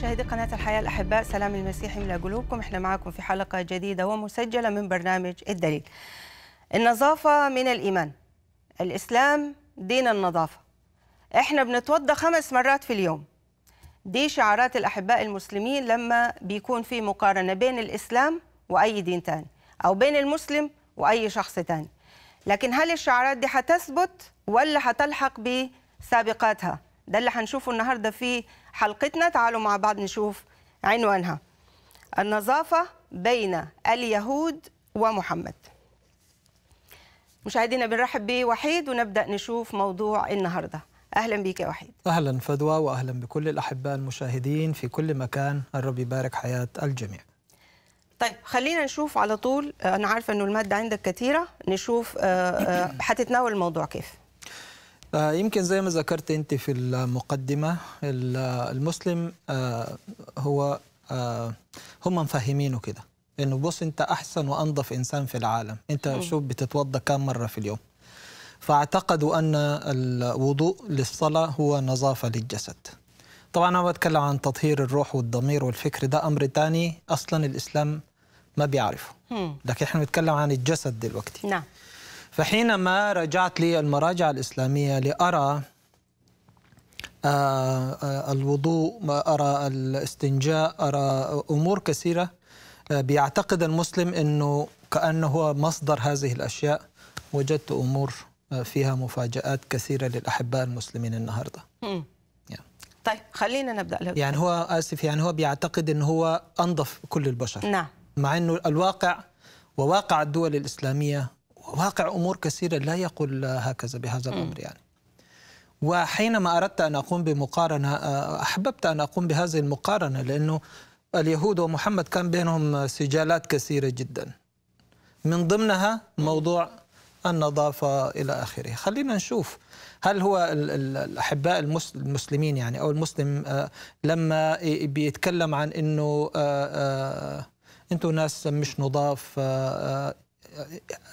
مشاهدي قناة الحياة الأحباء سلام المسيح إلى قلوبكم إحنا معكم في حلقة جديدة ومسجلة من برنامج الدليل. النظافة من الإيمان. الإسلام دين النظافة. إحنا بنتوضى خمس مرات في اليوم. دي شعارات الأحباء المسلمين لما بيكون في مقارنة بين الإسلام وأي دين تاني أو بين المسلم وأي شخص تاني. لكن هل الشعارات دي حتثبت ولا حتلحق بسابقاتها؟ ده اللي هنشوفه النهارده في حلقتنا. تعالوا مع بعض نشوف عنوانها. النظافة بين اليهود ومحمد. مشاهدينا بنرحب بوحيد ونبدأ نشوف موضوع النهارده. أهلا بك يا وحيد. أهلا فدوى وأهلا بكل الأحباء المشاهدين في كل مكان. الرب يبارك حياة الجميع. طيب خلينا نشوف على طول. أنا عارفة أنه المادة عندك كثيرة. نشوف حتتناول الموضوع كيف. آه، يمكن زي ما ذكرت أنت في المقدمة المسلم آه، هو آه، هم مفهمينه كده إنه بص أنت أحسن وأنظف إنسان في العالم. أنت شوف بتتوضأ كم مرة في اليوم. فاعتقدوا أن الوضوء للصلاة هو نظافة للجسد. طبعا أنا بتكلم عن تطهير الروح والضمير والفكر ده أمر تاني أصلا الإسلام ما بيعرفه. لكن إحنا بنتكلم عن الجسد دلوقتي. نعم. فحينما رجعت للمراجع الإسلامية لأرى الوضوء أرى الاستنجاء أرى أمور كثيرة. بيعتقد المسلم أنه كأنه هو مصدر هذه الأشياء. وجدت أمور فيها مفاجآت كثيرة للأحباء المسلمين النهاردة. مم. طيب خلينا نبدأ. لو يعني هو آسف يعني هو بيعتقد أنه هو أنظف كل البشر. نعم. مع أنه الواقع وواقع الدول الإسلامية واقع أمور كثيرة لا يقول هكذا بهذا الأمر يعني. وحينما أردت أن أقوم بمقارنة أحببت أن أقوم بهذه المقارنة لأنه اليهود ومحمد كان بينهم سجالات كثيرة جدا. من ضمنها موضوع النظافة إلى آخره. خلينا نشوف هل هو الأحباء المسلمين يعني أو المسلم لما بيتكلم عن إنه أنتم ناس مش نضاف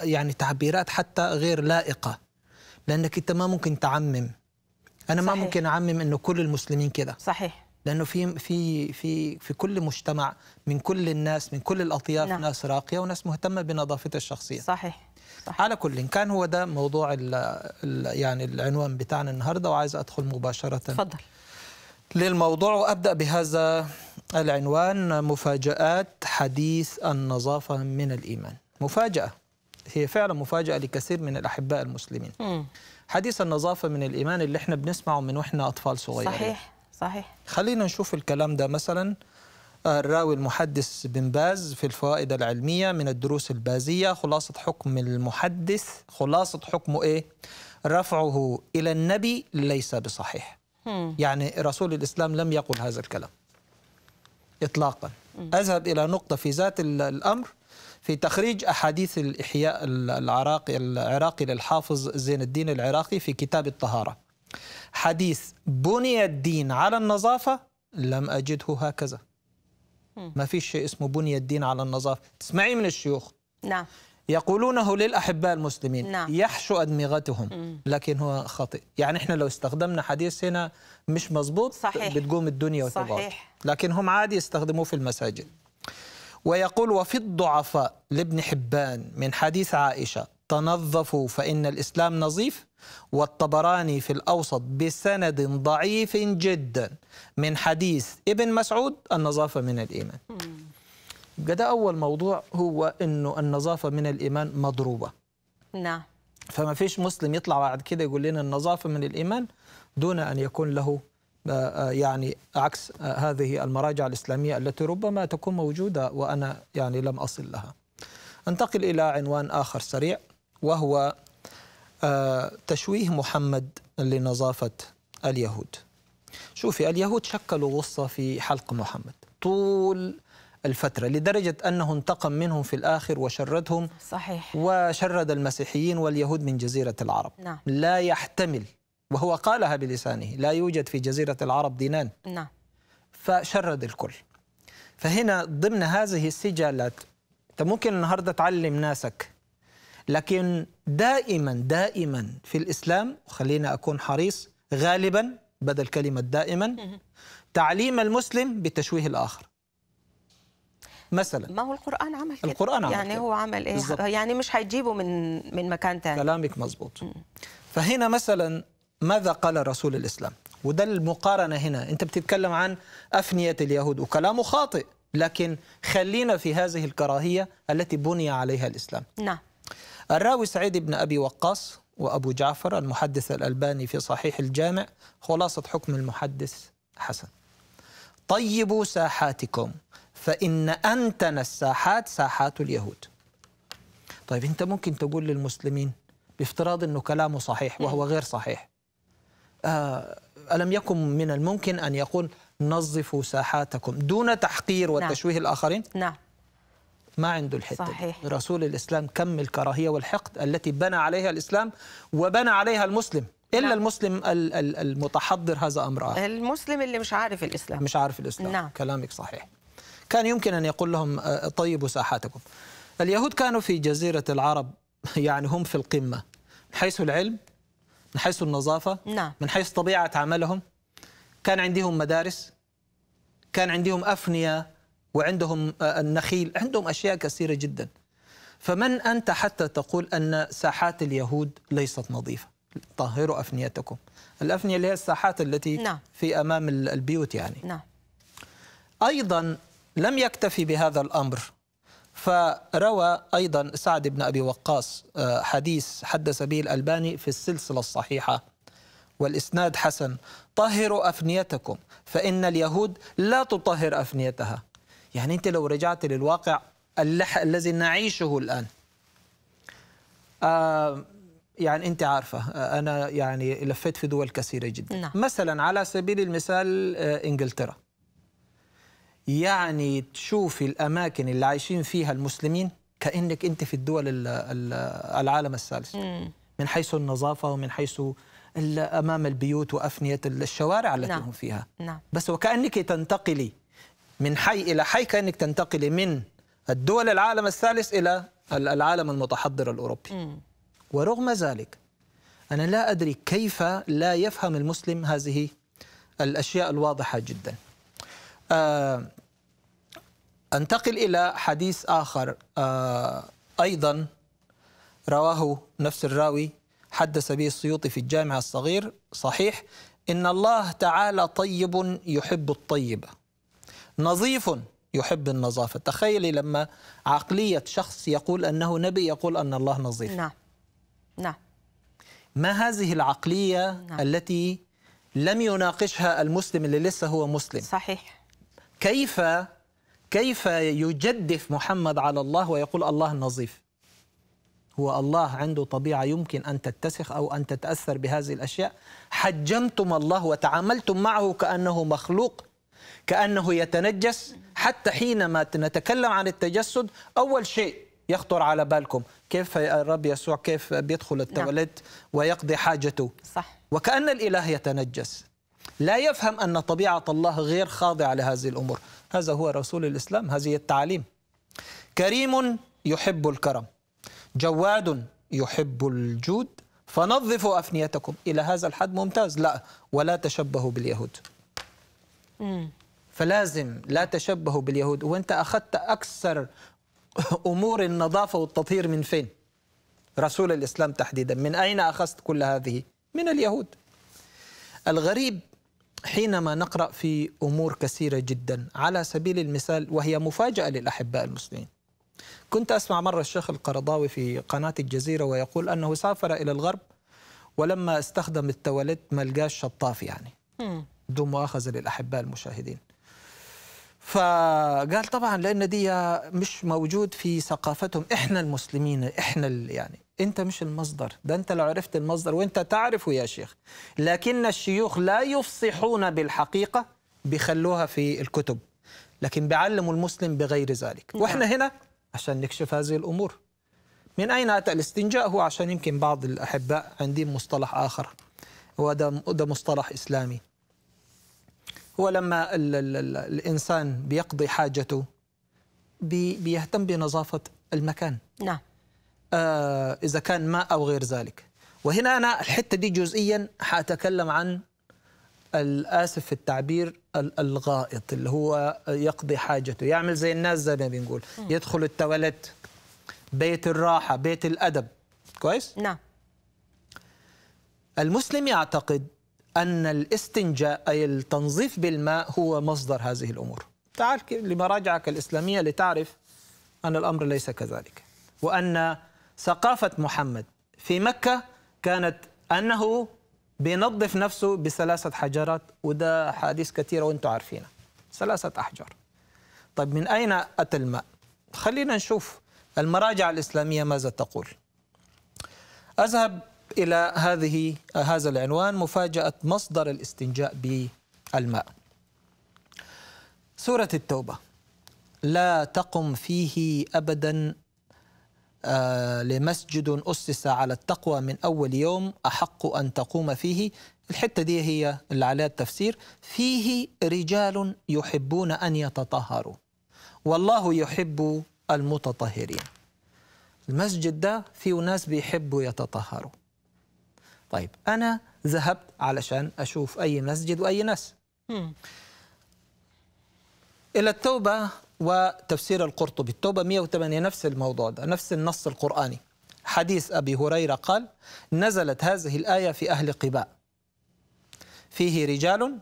يعني تعبيرات حتى غير لائقة. لأنك أنت ما ممكن تعمم. أنا صحيح. ما ممكن أعمم أنه كل المسلمين كده. صحيح. لأنه في في في في كل مجتمع من كل الناس من كل الأطياف نعم. ناس راقية وناس مهتمة بنظافتها الشخصية. صحيح. صحيح. على كل كان هو ده موضوع ال ال يعني العنوان بتاعنا النهارده وعايز أدخل مباشرة تفضل. للموضوع وأبدأ بهذا العنوان مفاجآت حديث النظافة من الإيمان. مفاجأة هي فعلا مفاجأة لكثير من الأحباء المسلمين مم. حديث النظافة من الإيمان اللي إحنا بنسمعه من وإحنا أطفال صغيرين صحيح صحيح خلينا نشوف الكلام ده مثلا الراوي المحدث بن باز في الفوائد العلمية من الدروس البازية خلاصة حكم المحدث خلاصة حكمه إيه؟ رفعه إلى النبي ليس بصحيح مم. يعني رسول الإسلام لم يقل هذا الكلام إطلاقا مم. أذهب إلى نقطة في ذات الأمر في تخريج أحاديث الإحياء العراقي العراقي للحافظ زين الدين العراقي في كتاب الطهارة. حديث بني الدين على النظافة؟ لم أجده هكذا. ما في شيء اسمه بني الدين على النظافة. تسمعي من الشيوخ؟ نعم. يقولونه للأحباء المسلمين. نعم. يحشو أدمغتهم. لكن هو خاطئ يعني إحنا لو استخدمنا حديث هنا مش مظبوط صحيح. بتقوم الدنيا صحيح. لكن هم عادي يستخدموه في المساجد. ويقول وفي الضعفاء لابن حبان من حديث عائشة تنظفوا فإن الإسلام نظيف والطبراني في الأوسط بسند ضعيف جدا. من حديث ابن مسعود النظافة من الإيمان. ده أول موضوع هو أنه النظافة من الإيمان مضروبة. نعم. فما فيش مسلم يطلع بعد كده يقول لنا النظافة من الإيمان دون أن يكون له يعني عكس هذه المراجع الإسلامية التي ربما تكون موجودة وأنا يعني لم أصل لها. أنتقل إلى عنوان آخر سريع وهو تشويه محمد لنظافة اليهود. شوفي اليهود شكلوا غصة في حلق محمد. طول الفترة لدرجة أنه انتقم منهم في الآخر وشردهم صحيح. وشرد المسيحيين واليهود من جزيرة العرب. نعم. لا يحتمل وهو قالها بلسانه لا يوجد في جزيرة العرب دينان. نعم. فشرد الكل. فهنا ضمن هذه السجالات أنت ممكن النهارده تعلم ناسك لكن دائما دائما في الإسلام وخلينا أكون حريص غالبا بدل كلمة دائما تعليم المسلم بتشويه الآخر. مثلا. ما هو القرآن عمل كده. القرآن عمل يعني كده. هو عمل إيه؟ بالضبط. يعني مش هيجيبه من من مكان ثاني كلامك مزبوط فهنا مثلا ماذا قال رسول الإسلام؟ وده المقارنة هنا. أنت بتتكلم عن أفنية اليهود وكلامه خاطئ لكن خلينا في هذه الكراهية التي بني عليها الإسلام. نعم. الراوي سعيد بن أبي وقاص وأبو جعفر المحدث الألباني في صحيح الجامع خلاصة حكم المحدث حسن. طيبوا ساحاتكم فإن أنتن الساحات ساحات اليهود. طيب أنت ممكن تقول للمسلمين بافتراض أنه كلامه صحيح وهو غير صحيح. ألم يكن من الممكن أن يقول نظفوا ساحاتكم دون تحقير وتشويه الآخرين؟ نعم. ما عنده الحتة صحيح. دي. رسول الإسلام كم الكراهيه والحقد التي بنى عليها الإسلام وبنى عليها المسلم. إلا نعم. المسلم ال- ال- المتحضر هذا أمر آخر. المسلم اللي مش عارف الإسلام. مش عارف الإسلام. نعم. كلامك صحيح. كان يمكن أن يقول لهم آه، طيبوا ساحاتكم. اليهود كانوا في جزيرة العرب يعني هم في القمة من حيث العلم من حيث النظافة نعم. من حيث طبيعة عملهم. كان عندهم مدارس كان عندهم أفنية وعندهم آه، النخيل عندهم أشياء كثيرة جدا. فمن أنت حتى تقول أن ساحات اليهود ليست نظيفة؟ طهروا أفنيتكم. الأفنية اللي هي الساحات التي نعم. في أمام ال- البيوت يعني. نعم. أيضا لم يكتفي بهذا الأمر فروى أيضا سعد بن أبي وقاص آه، حديث حدث به الألباني في السلسلة الصحيحة. والإسناد حسن. طهروا أفنيتكم فإن اليهود لا تطهر أفنيتها. يعني أنت لو رجعت للواقع اللح الذي نعيشه الآن. آه يعني أنت عارفة آه، أنا يعني لفيت في دول كثيرة جدا. نعم. مثلا على سبيل المثال إنجلترا. يعني تشوفي الأماكن اللي عايشين فيها المسلمين كأنك أنت في الدول ال- ال- العالم الثالث. من حيث النظافة ومن حيث أمام البيوت وأفنية الشوارع التي نعم. هم فيها نعم بس وكأنك تنتقلي من حي إلى حي كأنك تنتقلي من الدول العالم الثالث إلى ال- العالم المتحضر الأوروبي مم. ورغم ذلك أنا لا أدري كيف لا يفهم المسلم هذه الأشياء الواضحة جدا آه، أنتقل إلى حديث آخر. آه، أيضا رواه نفس الراوي حدث به السيوطي في الجامع الصغير. صحيح إن الله تعالى طيب يحب الطيب نظيف يحب النظافة. تخيلي لما عقلية شخص يقول أنه نبي يقول أن الله نظيف. نعم. نعم. ما هذه العقلية نعم. التي لم يناقشها المسلم اللي لسه هو مسلم؟ صحيح. كيف كيف يجدف محمد على الله ويقول الله نظيف هو الله عنده طبيعة يمكن أن تتسخ أو أن تتأثر بهذه الأشياء. حجمتم الله وتعاملتم معه كأنه مخلوق كأنه يتنجس. حتى حينما نتكلم عن التجسد أول شيء يخطر على بالكم. كيف الرب يسوع كيف بيدخل التواليت ويقضي حاجته؟ صح. وكأن الإله يتنجس. لا يفهم أن طبيعة الله غير خاضعة لهذه الأمور. هذا هو رسول الإسلام هذه التعاليم كريم يحب الكرم جواد يحب الجود. فنظفوا أفنيتكم. إلى هذا الحد ممتاز. لا ولا تشبهوا باليهود. فلازم لا تشبهوا باليهود. وأنت أخذت أكثر أمور النظافة والتطهير من فين؟ رسول الإسلام تحديدا. من أين أخذت كل هذه؟ من اليهود. الغريب حينما نقرأ في أمور كثيرة جدا على سبيل المثال وهي مفاجأة للأحباء المسلمين. كنت أسمع مرة الشيخ القرضاوي في قناة الجزيرة ويقول أنه سافر إلى الغرب ولما استخدم التواليت ما لقاش شطاف يعني. مم. بدون مؤاخذة للأحباء المشاهدين. فقال طبعا لأن دي مش موجود في ثقافتهم. إحنا المسلمين إحنا يعني أنت مش المصدر. ده أنت لو عرفت المصدر وأنت تعرفه يا شيخ. لكن الشيوخ لا يفصحون بالحقيقة بيخلوها في الكتب. لكن بيعلموا المسلم بغير ذلك. وإحنا هنا عشان نكشف هذه الأمور. من أين أتى الاستنجاء؟ هو عشان يمكن بعض الأحباء عندهم مصطلح آخر. وده ده مصطلح إسلامي. هو لما ال ال ال الإنسان بيقضي حاجته بي بيهتم بنظافة المكان. نعم. إذا كان ماء أو غير ذلك. وهنا أنا الحتة دي جزئيا حأتكلم عن الآسف في التعبير الغائط اللي هو يقضي حاجته. يعمل زي الناس زي ما بنقول. يدخل التواليت بيت الراحة بيت الأدب. كويس؟ نعم. المسلم يعتقد أن الاستنجاء أي التنظيف بالماء هو مصدر هذه الأمور. تعال لمراجعك الإسلامية لتعرف أن الأمر ليس كذلك. وأن ثقافة محمد في مكة كانت أنه بينظف نفسه بثلاثة حجرات وده حديث كثيرة وأنتم عارفينه. ثلاثة أحجار. طيب من أين أتى الماء؟ خلينا نشوف المراجع الإسلامية ماذا تقول. أذهب إلى هذه هذا العنوان مفاجأة مصدر الاستنجاء بالماء. سورة التوبة. لا تقم فيه أبدا لمسجد أسس على التقوى من أول يوم أحق أن تقوم فيه. الحتة دي هي اللي عليها التفسير. فيه رجال يحبون أن يتطهروا. والله يحب المتطهرين. المسجد ده فيه ناس بيحبوا يتطهروا. طيب أنا ذهبت علشان أشوف أي مسجد وأي ناس. إلى التوبة وتفسير القرطبي. التوبة 108 نفس الموضوع ده نفس النص القرآني. حديث أبي هريرة قال نزلت هذه الآية في أهل قباء. فيه رجال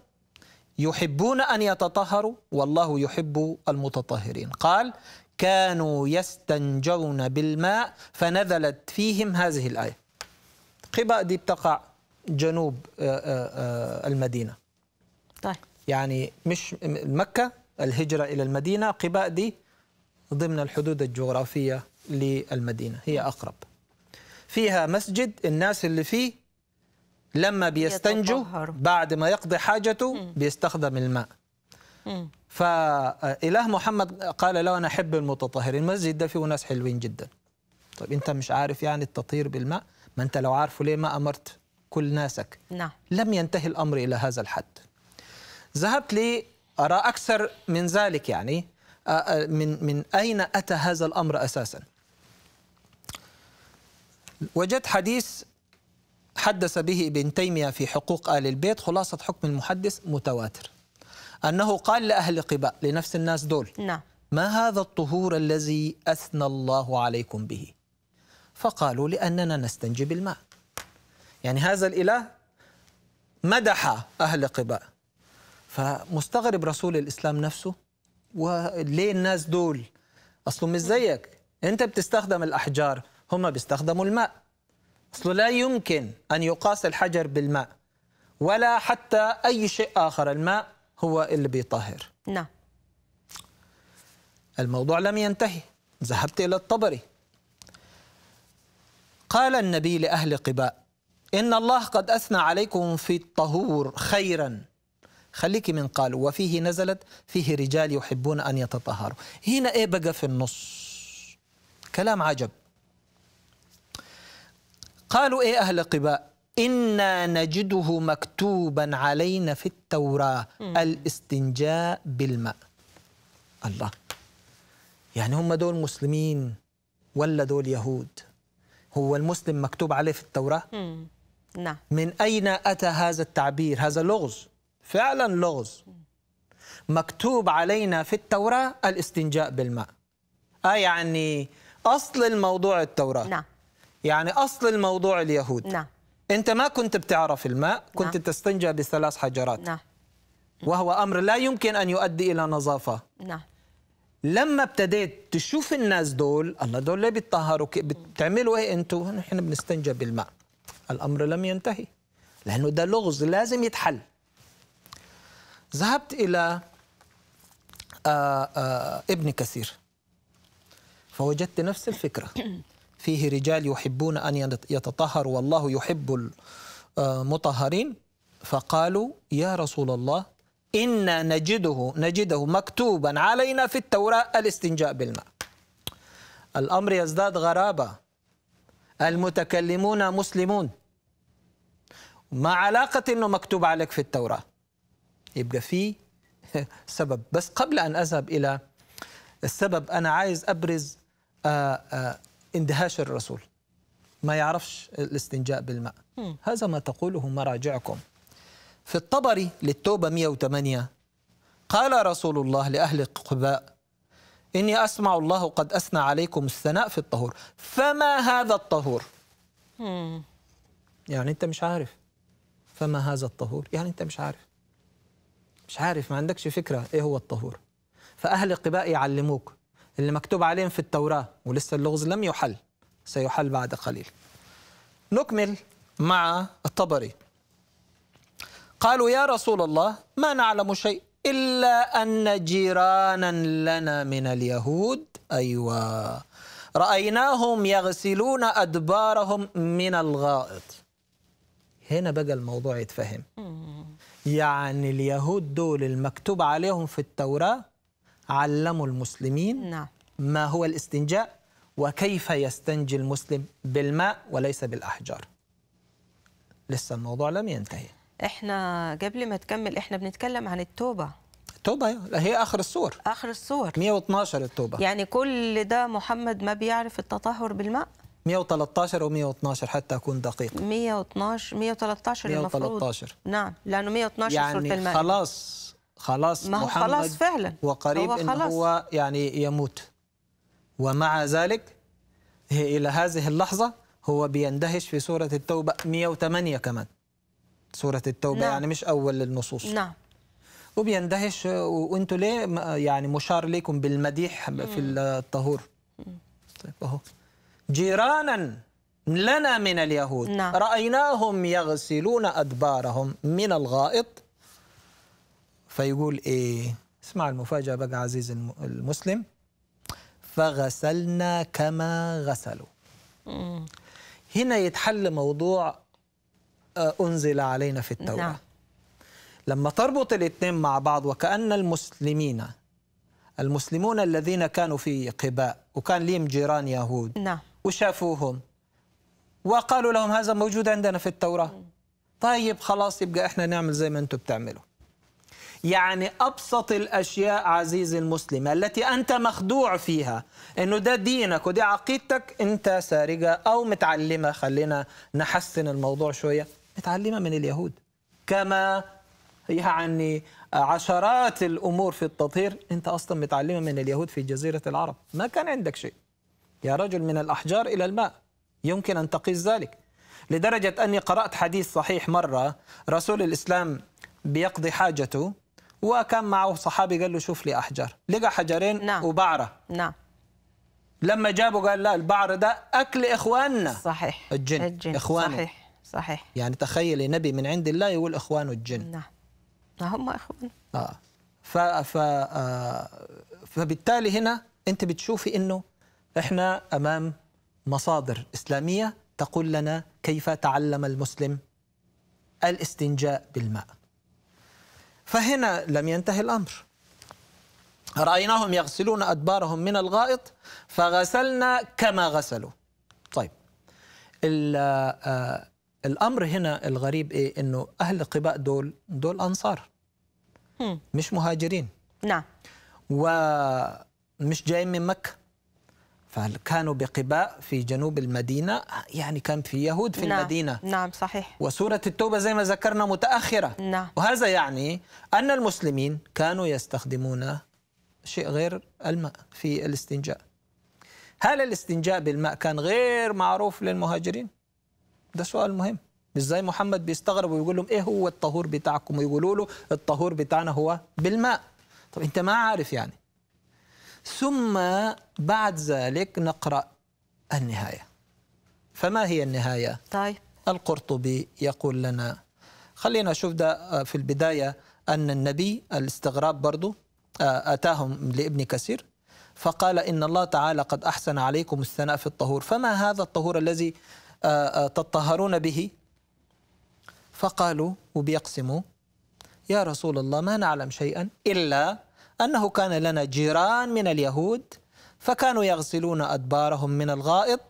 يحبون أن يتطهروا والله يحب المتطهرين. قال كانوا يستنجون بالماء فنزلت فيهم هذه الآية. قباء دي بتقع جنوب المدينة. طيب. يعني مش مكة الهجرة إلى المدينة قباء دي ضمن الحدود الجغرافية للمدينة هي أقرب. فيها مسجد الناس اللي فيه لما بيستنجوا. بعد ما يقضي حاجته بيستخدم الماء. فإله محمد قال له أنا أحب المتطهرين المسجد ده فيه ناس حلوين جدا. طيب أنت مش عارف يعني التطهير بالماء؟ ما أنت لو عارفه ليه ما أمرت كل ناسك؟ نعم. لم ينتهي الأمر إلى هذا الحد. ذهبت لي أرى أكثر من ذلك يعني. من من أين أتى هذا الأمر أساسا؟ وجدت حديث حدث به ابن تيمية في حقوق آل البيت خلاصة حكم المحدث متواتر. أنه قال لأهل قباء لنفس الناس دول نعم. ما هذا الطهور الذي أثنى الله عليكم به؟ فقالوا لأننا نستنجي بالماء. يعني هذا الإله مدح أهل قباء. فمستغرب رسول الإسلام نفسه وليه الناس دول؟ أصله مش زيك. أنت بتستخدم الأحجار هم بيستخدموا الماء. أصله لا يمكن أن يقاس الحجر بالماء ولا حتى أي شيء آخر. الماء هو اللي بيطهر. نعم. الموضوع لم ينتهي. ذهبت إلى الطبري. قال النبي لأهل قباء إن الله قد أثنى عليكم في الطهور خيرا. خليكي من قالوا. وفيه نزلت فيه رجال يحبون أن يتطهروا. هنا إيه بقى في النص؟ كلام عجب. قالوا إيه أهل قباء؟ إنا نجده مكتوبا علينا في التوراة الاستنجاء بالماء. الله. يعني هم دول مسلمين ولا دول يهود؟ هو المسلم مكتوب عليه في التوراة؟ مم. نعم. من أين أتى هذا التعبير هذا لغز؟ فعلا لغز. مكتوب علينا في التوراة الاستنجاء بالماء. آه يعني أصل الموضوع التوراة. نعم. يعني أصل الموضوع اليهود. نعم. أنت ما كنت بتعرف الماء كنت نعم. تستنجى بثلاث حجرات. نعم. وهو أمر لا يمكن أن يؤدي إلى نظافة. نعم. لما ابتديت تشوف الناس دول الله دول ليه بيتطهروا؟ بتعملوا إيه أنتوا؟ نحن بنستنجى بالماء. الأمر لم ينتهي. لأنه ده لغز لازم يتحل. ذهبت إلى آآ آآ ابن كثير. فوجدت نفس الفكرة. فيه رجال يحبون أن يت- يتطهروا والله يحب المطهرين. فقالوا يا رسول الله إنا نجده نجده مكتوبا علينا في التوراة الاستنجاء بالماء. الأمر يزداد غرابة. المتكلمون مسلمون. ما علاقة أنه مكتوب عليك في التوراة. يبقى في سبب. بس قبل أن أذهب إلى السبب أنا عايز أبرز آآ آآ اندهاش الرسول. ما يعرفش الاستنجاء بالماء. هذا ما تقوله مراجعكم. في الطبري للتوبة 108 قال رسول الله لأهل قباء إني أسمع الله قد أثنى عليكم الثناء في الطهور. فما هذا الطهور. يعني أنت مش عارف. فما هذا الطهور؟ يعني أنت مش عارف. مش عارف ما عندكش فكرة؟ إيه هو الطهور؟ فأهل قباء يعلموك اللي مكتوب عليهم في التوراة ولسه اللغز لم يحل سيحل بعد قليل. نكمل مع الطبري. قالوا يا رسول الله ما نعلم شيء إلا أن جيرانا لنا من اليهود. أيوة. رأيناهم يغسلون أدبارهم من الغائط. هنا بقى الموضوع يتفهم. يعني اليهود دول المكتوب عليهم في التوراة علموا المسلمين نعم. ما هو الاستنجاء وكيف يستنجي المسلم بالماء وليس بالأحجار. لسه الموضوع لم ينتهي. إحنا قبل ما تكمل إحنا بنتكلم عن التوبة. التوبة هي آخر السور. آخر الصور 112 التوبة. يعني كل ده محمد ما بيعرف التطهر بالماء؟ 113 و112 حتى أكون دقيق. 112 113 المفروض. 113 نعم لأنه 112 سورة يعني المائدة. خلاص خلاص ما هو محمد خلاص فعلا. وقريب هو خلاص. هو يعني يموت. ومع ذلك إلى هذه اللحظة هو بيندهش في سورة التوبة 108 كمان. سورة التوبة نعم. يعني مش أول النصوص. نعم. وبيندهش و- وأنتوا ليه يعني مشار لكم بالمديح في الطهور؟ طيب أهو. جيرانا لنا من اليهود. نعم. رأيناهم يغسلون أدبارهم من الغائط. فيقول إيه اسمع المفاجأة بقى عزيز الم- المسلم. فغسلنا كما غسلوا. مم. هنا يتحل موضوع آه، أنزل علينا في التوراة. نعم. لما تربط الاثنين مع بعض وكأن المسلمين المسلمون الذين كانوا في قباء وكان لهم جيران يهود. نعم. وشافوهم. وقالوا لهم هذا موجود عندنا في التوراة. طيب خلاص يبقى إحنا نعمل زي ما أنتم بتعملوا. يعني أبسط الأشياء عزيزي المسلم التي أنت مخدوع فيها إنه ده دينك ودي عقيدتك أنت سارقة أو متعلمة. خلينا نحسن الموضوع شوية. متعلمة من اليهود. كما يعني عشرات الأمور في التطهير أنت أصلا متعلمة من اليهود في جزيرة العرب. ما كان عندك شيء. يا رجل من الأحجار إلى الماء. يمكن أن تقيس ذلك. لدرجة أني قرأت حديث صحيح مرة رسول الإسلام بيقضي حاجته وكان معه صحابي قال له شوف لي أحجار. لقى حجرين نعم. وبعرة. نعم. لما جابوا قال لا البعر ده أكل إخواننا. صحيح. الجن. الجن. إخوانه. صحيح. صحيح. يعني تخيل نبي من عند الله يقول إخوانه الجن. نعم. هم اخوان آه. ف ف آه. فبالتالي هنا أنت بتشوفي إنه إحنا أمام مصادر إسلامية تقول لنا كيف تعلم المسلم الاستنجاء بالماء. فهنا لم ينتهي الأمر. رأيناهم يغسلون أدبارهم من الغائط فغسلنا كما غسلوا. طيب آه، الأمر هنا الغريب إيه؟ إنه أهل قباء دول دول أنصار. مش مهاجرين نعم ومش جايين من مكة فكانوا بقباء في جنوب المدينة يعني كان في يهود في نعم. المدينة. نعم صحيح. وسورة التوبة زي ما ذكرنا متأخرة. نعم. وهذا يعني أن المسلمين كانوا يستخدمون شيء غير الماء في الاستنجاء. هل الاستنجاء بالماء كان غير معروف للمهاجرين؟ ده سؤال مهم. إزاي محمد بيستغرب ويقول لهم إيه هو الطهور بتاعكم؟ ويقولوا له الطهور بتاعنا هو بالماء. طب أنت ما عارف يعني. ثم بعد ذلك نقرأ النهاية. فما هي النهاية؟ طيب. القرطبي يقول لنا خلينا نشوف ده في البداية أن النبي الاستغراب برضو آه، أتاهم لابن كثير فقال إن الله تعالى قد أحسن عليكم الثناء في الطهور. فما هذا الطهور الذي آه، آه، تطهرون به؟ فقالوا وبيقسموا يا رسول الله ما نعلم شيئا إلا أنه كان لنا جيران من اليهود فكانوا يغسلون أدبارهم من الغائط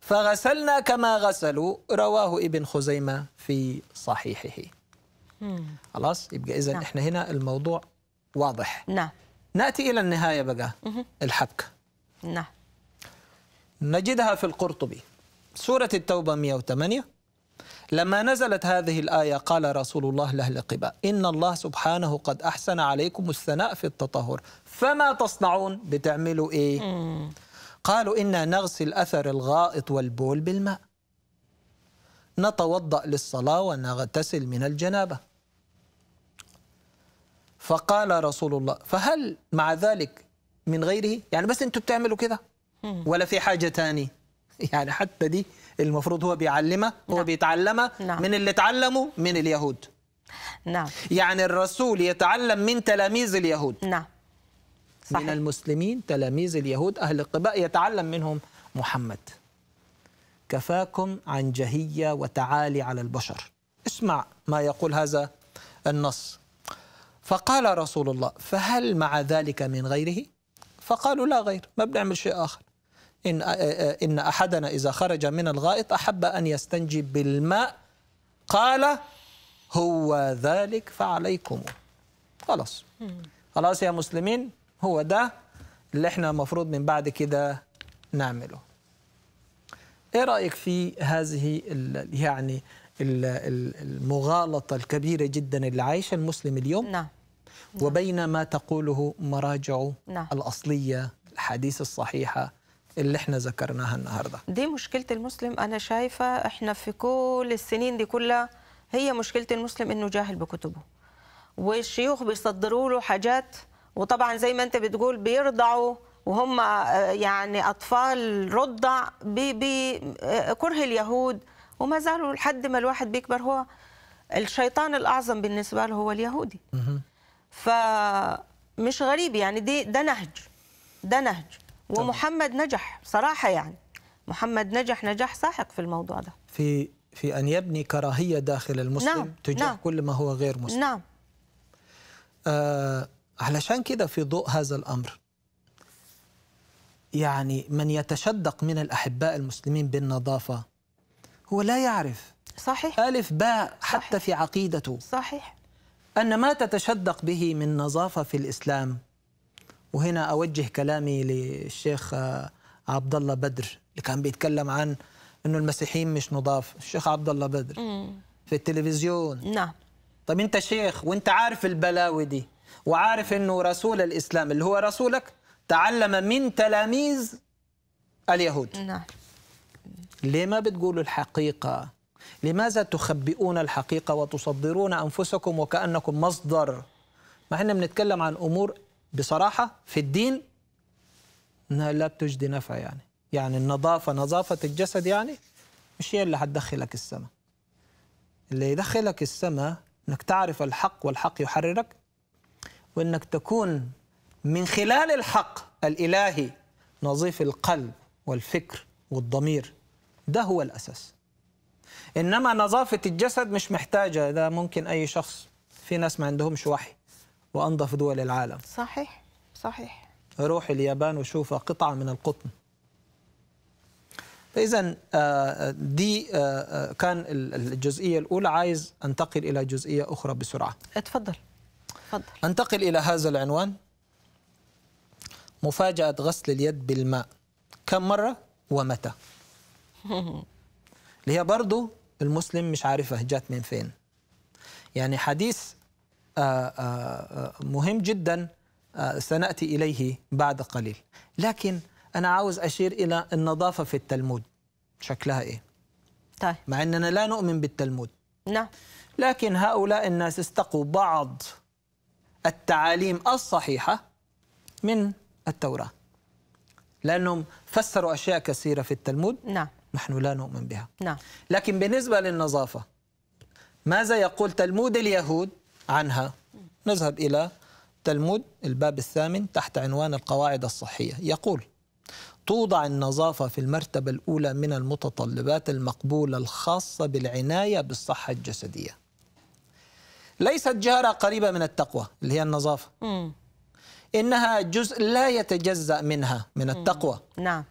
فغسلنا كما غسلوا رواه ابن خزيمة في صحيحه. خلاص؟ يبقى إذا نعم. إحنا هنا الموضوع واضح. نعم. نأتي إلى النهاية بقى الحبكة. نعم. نجدها في القرطبي سورة التوبة 108 لما نزلت هذه الآية قال رسول الله لأهل قباء إن الله سبحانه قد أحسن عليكم الثناء في التطهر. فما تصنعون؟ بتعملوا إيه؟ قالوا إنا نغسل أثر الغائط والبول بالماء. نتوضأ للصلاة ونغتسل من الجنابة. فقال رسول الله فهل مع ذلك من غيره؟ يعني بس أنتوا بتعملوا كده؟ ولا في حاجة تاني؟ يعني حتى دي المفروض هو بيعلمها هو نعم. بيتعلمها نعم. من اللي تعلموا من اليهود. نعم. يعني الرسول يتعلم من تلاميذ اليهود. نعم. من صحيح. المسلمين تلاميذ اليهود أهل القباء يتعلم منهم محمد. كفاكم عن جهية وتعالي على البشر. اسمع ما يقول هذا النص. فقال رسول الله فهل مع ذلك من غيره؟ فقالوا لا غير ما بنعمل شيء آخر. إن, إن أحدنا إذا خرج من الغائط أحب أن يستنجي بالماء. قال هو ذلك فعليكم. خلاص. خلاص يا مسلمين هو ده اللي إحنا المفروض من بعد كده نعمله. إيه رأيك في هذه ال يعني ال- ال- المغالطة الكبيرة جدا اللي عايشها المسلم اليوم؟ نعم. وبين ما تقوله مراجعه نعم. الأصلية الحديث الصحيحه اللي إحنا ذكرناها النهارده. دي مشكلة المسلم أنا شايفة إحنا في كل السنين دي كلها هي مشكلة المسلم إنه جاهل بكتبه. والشيوخ بيصدروا له حاجات وطبعا زي ما أنت بتقول بيرضعوا وهم آه، يعني أطفال رضع بكره اليهود وما زالوا لحد ما الواحد بيكبر. هو الشيطان الأعظم بالنسبة له هو اليهودي. فمش غريب يعني دي ده نهج ده نهج. ومحمد نجح صراحة يعني. محمد نجح نجاح ساحق في الموضوع ده. في في أن يبني كراهية داخل المسلم نعم، تجاه نعم. كل ما هو غير مسلم. نعم. آه علشان كده في ضوء هذا الأمر يعني من يتشدق من الأحباء المسلمين بالنظافة هو لا يعرف صحيح. ألف باء حتى صحيح. في عقيدته. صحيح. أن ما تتشدق به من نظافة في الإسلام وهنا أوجه كلامي للشيخ عبد الله بدر اللي كان بيتكلم عن إنه المسيحيين مش نضاف. الشيخ عبد الله بدر في التلفزيون. نعم. طب أنت شيخ وأنت عارف البلاوي دي وعارف إنه رسول الإسلام اللي هو رسولك تعلم من تلاميذ اليهود. نعم. ليه ما بتقولوا الحقيقة؟ لماذا تخبئون الحقيقة وتصدرون أنفسكم وكأنكم مصدر؟ ما إحنا بنتكلم عن أمور بصراحة في الدين إنها لا بتجدي نفع يعني. يعني النظافة نظافة الجسد يعني مش هي اللي هتدخلك السماء. اللي يدخلك السماء إنك تعرف الحق والحق يحررك وإنك تكون من خلال الحق الإلهي نظيف القلب والفكر والضمير. ده هو الأساس. إنما نظافة الجسد مش محتاجة. ده ممكن أي شخص في ناس ما عندهمش وحي. وأنظف دول العالم. صحيح صحيح. روح اليابان وشوف قطعة من القطن. فإذا آه، دي آه، آه، كان ال- الجزئية الأولى. عايز أنتقل إلى جزئية أخرى بسرعة. اتفضل اتفضل. أنتقل إلى هذا العنوان. مفاجأة غسل اليد بالماء. كم مرة ومتى؟ اللي هي برضو المسلم مش عارفة جات من فين. يعني حديث آه، آه، آه، مهم جدا آه، سنأتي إليه بعد قليل. لكن أنا عاوز أشير إلى النظافة في التلمود. شكلها إيه؟ طيب. مع أننا لا نؤمن بالتلمود. نعم. لكن هؤلاء الناس استقوا بعض التعاليم الصحيحة من التوراة. لأنهم فسروا أشياء كثيرة في التلمود. نعم. نحن لا نؤمن بها. نعم. لكن بالنسبة للنظافة ماذا يقول تلمود اليهود؟ عنها. نذهب إلى تلمود الباب الثامن تحت عنوان القواعد الصحية. يقول توضع النظافة في المرتبة الأولى من المتطلبات المقبولة الخاصة بالعناية بالصحة الجسدية. ليست جارة قريبة من التقوى اللي هي النظافة. مم. إنها جزء لا يتجزأ منها من التقوى. نعم.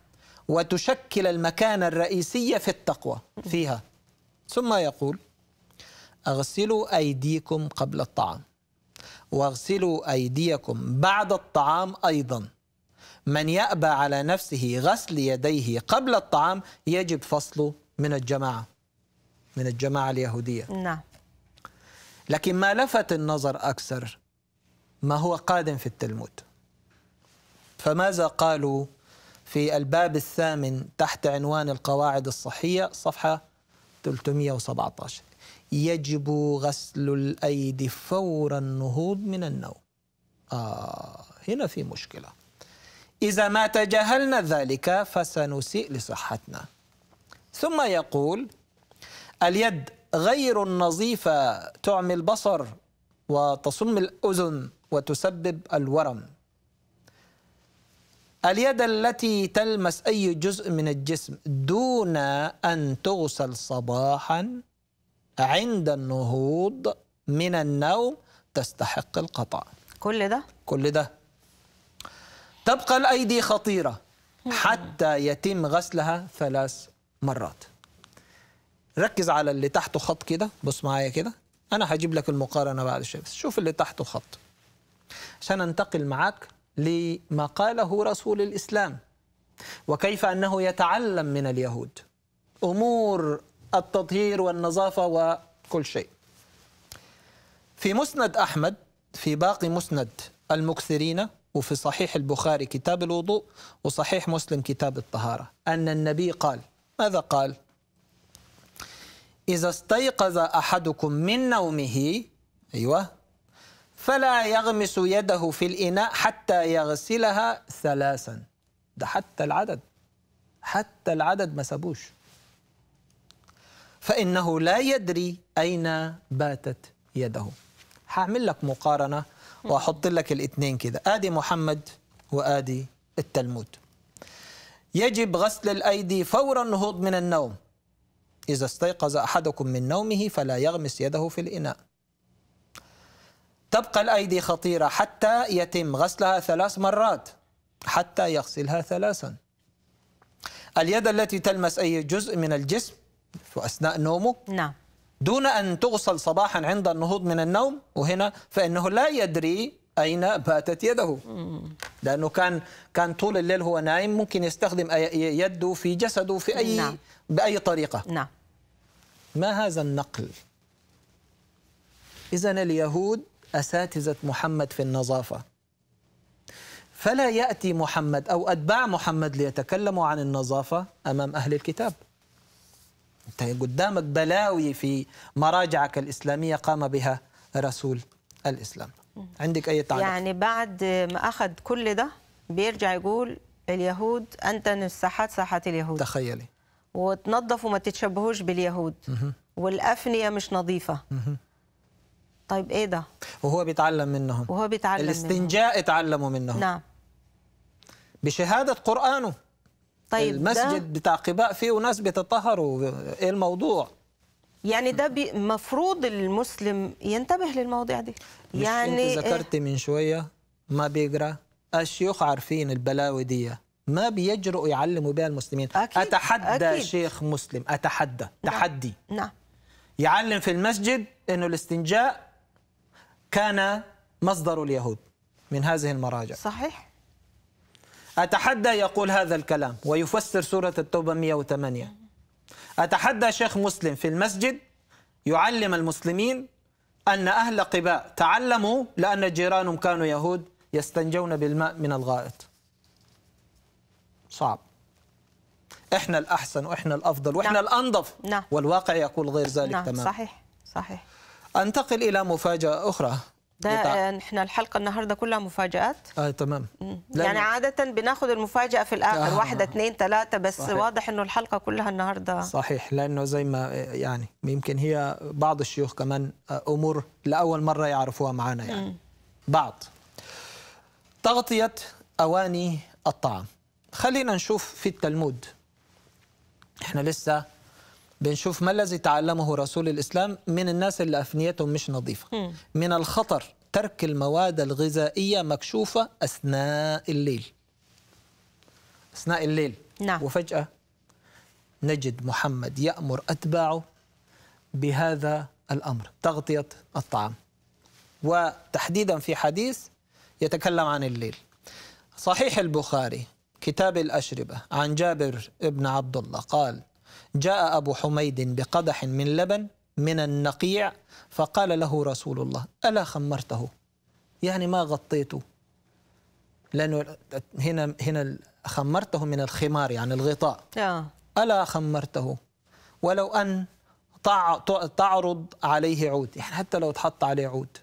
وتشكل المكان الرئيسي في التقوى فيها. ثم يقول اغسلوا ايديكم قبل الطعام. واغسلوا ايديكم بعد الطعام أيضا. من يأبى على نفسه غسل يديه قبل الطعام يجب فصله من الجماعة من الجماعة اليهودية. نعم. لكن ما لفت النظر أكثر ما هو قادم في التلمود. فماذا قالوا في الباب الثامن تحت عنوان القواعد الصحية صفحة 317 يجب غسل الأيدي فور النهوض من النوم. آه هنا في مشكلة. إذا ما تجاهلنا ذلك فسنسيء لصحتنا. ثم يقول اليد غير النظيفة تعمي البصر وتصم الأذن وتسبب الورم. اليد التي تلمس أي جزء من الجسم دون أن تغسل صباحا عند النهوض من النوم تستحق القطع. كل ده؟ كل ده. تبقى الأيدي خطيرة حتى يتم غسلها ثلاث مرات. ركز على اللي تحته خط كده. بص معايا كده. أنا هجيب لك المقارنة بعد شوي بس شوف اللي تحته خط. عشان أنتقل معك لما قاله رسول الإسلام. وكيف أنه يتعلم من اليهود. أمور التطهير والنظافة وكل شيء. في مسند أحمد في باقي مسند المكثرين وفي صحيح البخاري كتاب الوضوء وصحيح مسلم كتاب الطهارة أن النبي قال ماذا قال؟ إذا استيقظ أحدكم من نومه أيوة فلا يغمس يده في الإناء حتى يغسلها ثلاثا. ده حتى العدد حتى العدد ما سابوش. فإنه لا يدري أين باتت يده. هعمل لك مقارنة وأحط لك الاثنين كده. آدي محمد وآدي التلمود. يجب غسل الأيدي فور النهوض من النوم. إذا استيقظ أحدكم من نومه فلا يغمس يده في الإناء. تبقى الأيدي خطيرة حتى يتم غسلها ثلاث مرات حتى يغسلها ثلاثا. اليد التي تلمس أي جزء من الجسم في أثناء نومه. نعم. دون أن تغسل صباحا عند النهوض من النوم وهنا فإنه لا يدري أين باتت يده. لأنه كان كان طول الليل هو نايم ممكن يستخدم يده في جسده في أي نعم. بأي طريقة. نعم. ما هذا النقل؟ إذا اليهود أساتذة محمد في النظافة. فلا يأتي محمد أو أتباع محمد ليتكلموا عن النظافة أمام أهل الكتاب. أنت قدامك بلاوي في مراجعك الإسلامية قام بها رسول الإسلام. عندك أي تعليق؟ يعني بعد ما أخذ كل ده بيرجع يقول اليهود أنت الساحات ساحات اليهود. تخيلي. وتنظفوا ما تتشبهوش باليهود. والأفنية مش نظيفة. طيب إيه ده؟ وهو بيتعلم منهم. وهو بيتعلم منهم. الاستنجاء اتعلموا منهم. نعم. بشهادة قرآنه. طيب المسجد بتاع قباء فيه ناس بيتطهروا إيه الموضوع؟ يعني ده بي- مفروض المسلم ينتبه للمواضيع دي. مش يعني انت ذكرت من شوية ما بيقرأ؟ الشيوخ عارفين البلاوي دي ما بيجرؤوا يعلموا بها المسلمين. أكيد، أتحدى أكيد. شيخ مسلم أتحدى تحدي. إيه؟ نعم. يعلم في المسجد إنه الاستنجاء كان مصدر اليهود من هذه المراجع. صحيح. أتحدى يقول هذا الكلام ويفسر سورة التوبة 108 أتحدى شيخ مسلم في المسجد يعلم المسلمين أن أهل قباء تعلموا لأن جيرانهم كانوا يهود يستنجون بالماء من الغائط. صعب. إحنا الأحسن وإحنا الأفضل وإحنا نعم. الأنظف. نعم. والواقع يقول غير ذلك نعم تماما. صحيح صحيح. أنتقل إلى مفاجأة أخرى. ده آه، إحنا الحلقة النهاردة كلها مفاجآت. آه تمام. يعني عادة بناخد المفاجأة في الآخر آه. واحدة اثنين ثلاثة بس صحيح. واضح إنه الحلقة كلها النهاردة صحيح لأنه زي ما يعني يمكن هي بعض الشيوخ كمان أمور لأول مرة يعرفوها معنا يعني. بعض. تغطية أواني الطعام. خلينا نشوف في التلمود. إحنا لسه بنشوف ما الذي تعلمه رسول الإسلام من الناس اللي أفنيتهم مش نظيفة. من الخطر ترك المواد الغذائية مكشوفة أثناء الليل. أثناء الليل. نعم. وفجأة نجد محمد يأمر أتباعه بهذا الأمر تغطية الطعام. وتحديدا في حديث يتكلم عن الليل. صحيح البخاري كتاب الأشربة عن جابر بن عبد الله قال جاء أبو حميد بقدح من لبن من النقيع فقال له رسول الله ألا خمرته؟ يعني ما غطيته. لأنه هنا هنا خمرته من الخمار يعني الغطاء. آه. ألا خمرته؟ ولو أن تع- تعرض عليه عود يعني حتى لو تحط عليه عود.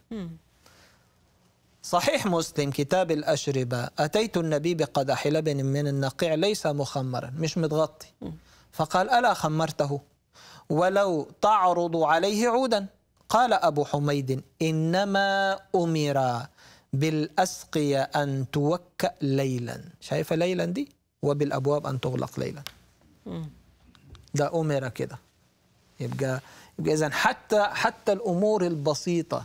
صحيح مسلم كتاب الأشربة أتيت النبي بقدح لبن من النقيع ليس مخمرا مش متغطي. فقال ألا خمرته؟ ولو تعرض عليه عودا. قال أبو حميد إنما أمر بالأسقية أن توكأ ليلا. شايفة ليلا دي؟ وبالأبواب أن تغلق ليلا. ده أمر كده. يبقى يبقى إذا حتى حتى الأمور البسيطة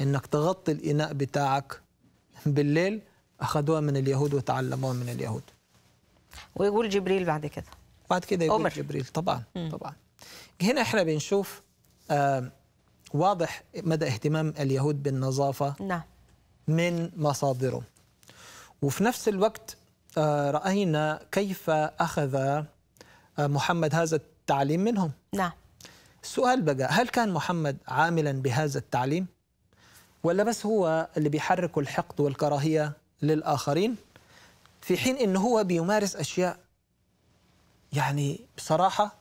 إنك تغطي الإناء بتاعك بالليل أخذوها من اليهود وتعلموها من اليهود. ويقول جبريل بعد كده. بعد كده يقول أمر. جبريل. طبعا طبعا. هنا إحنا بنشوف آه واضح مدى اهتمام اليهود بالنظافة نعم. من مصادرهم. وفي نفس الوقت آه رأينا كيف أخذ آه محمد هذا التعليم منهم. نعم. السؤال بقى هل كان محمد عاملا بهذا التعليم؟ ولا بس هو اللي بيحرك الحقد والكراهية للآخرين؟ في حين إنه هو بيمارس أشياء يعني بصراحة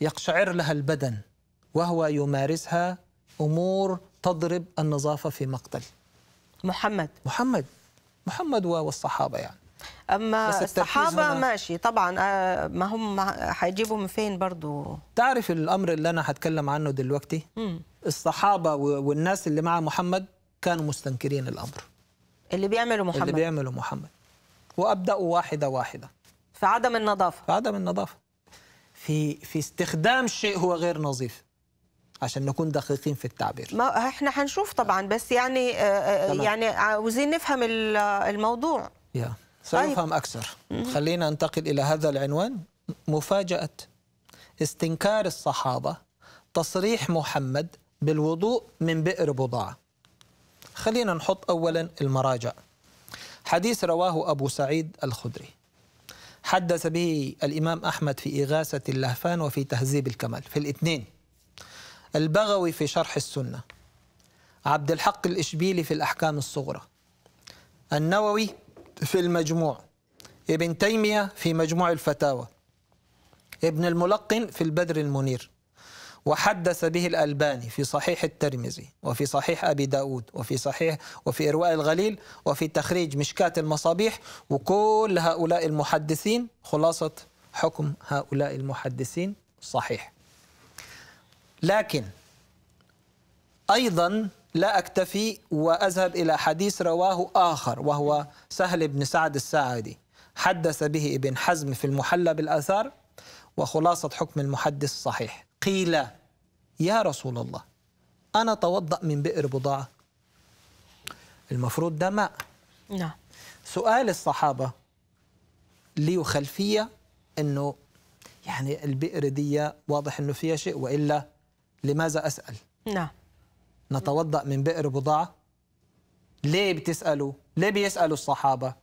يقشعر لها البدن وهو يمارسها أمور تضرب النظافة في مقتل. محمد. محمد. محمد والصحابة يعني. الصحابة هنا- ماشي طبعا آه، ما هم هيجيبوا من فين برضو؟ تعرف الأمر اللي أنا هتكلم عنه دلوقتي؟ مم. الصحابة والناس اللي مع محمد كانوا مستنكرين الأمر. اللي بيعملوا اللي محمد بيعملوا محمد. وأبدأوا واحدة واحدة. في عدم النظافة. في عدم النظافة. في في استخدام شيء هو غير نظيف عشان نكون دقيقين في التعبير. ما إحنا هنشوف طبعا بس يعني آه، آه، تمام. يعني عاوزين نفهم ال- الموضوع. يا سيفهم أكثر. خلينا ننتقل إلى هذا العنوان. مفاجأة. استنكار الصحابة. تصريح محمد بالوضوء من بئر بضاعة. خلينا نحط أولا المراجع. حديث رواه أبو سعيد الخدري. حدث به الإمام أحمد في إغاثة اللهفان وفي تهذيب الكمال. في الاثنين البغوي في شرح السنة عبد الحق الإشبيلي في الأحكام الصغرى النووي في المجموع ابن تيمية في مجموع الفتاوى ابن الملقن في البدر المنير. وحدث به الألباني في صحيح الترمذي وفي صحيح أبي داود وفي صحيح وفي إرواء الغليل وفي تخريج مشكاة المصابيح وكل هؤلاء المحدثين خلاصة حكم هؤلاء المحدثين صحيح. لكن أيضا لا أكتفي وأذهب إلى حديث رواه آخر وهو سهل بن سعد الساعدي. حدث به ابن حزم في المحلى بالآثار وخلاصة حكم المحدث صحيح. قيل يا رسول الله أنا توضأ من بئر بضاعة. المفروض ده ماء. نعم. سؤال الصحابة ليه خلفية أنه يعني البئر دي واضح أنه فيها شيء وإلا لماذا أسأل؟ نعم. نتوضأ من بئر بضاعة؟ ليه بتسألوا؟ ليه بيسألوا الصحابة؟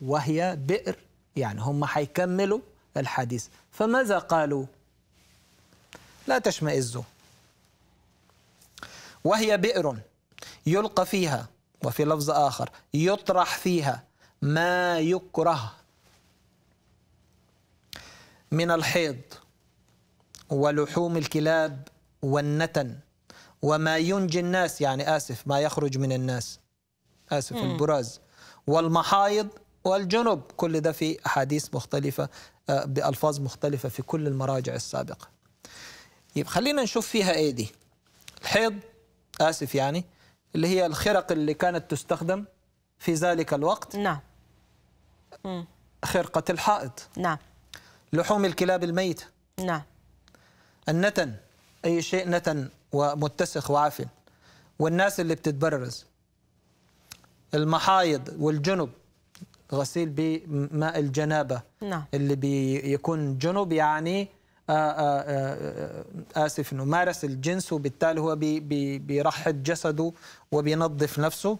وهي بئر يعني هم حيكملوا الحديث. فماذا قالوا؟ لا تشمئزوا وهي بئر يلقى فيها وفي لفظ آخر يطرح فيها ما يكره. من الحيض ولحوم الكلاب والنتن وما ينجي الناس يعني آسف ما يخرج من الناس. آسف البراز. والمحايض والجنب كل ده في أحاديث مختلفة آه، بألفاظ مختلفة في كل المراجع السابقة. يبقى خلينا نشوف فيها إيه دي؟ الحيض آسف يعني اللي هي الخرق اللي كانت تستخدم في ذلك الوقت. نعم. خرقة الحائط نعم. لحوم الكلاب الميتة نعم. النتن أي شيء نتن ومتسخ وعفن والناس اللي بتتبرز. المحايض والجنب. غسيل بماء الجنابة. نعم. اللي بيكون جنب يعني آسف إنه مارس الجنس وبالتالي هو بي بي بيرحب جسده وبينظف نفسه.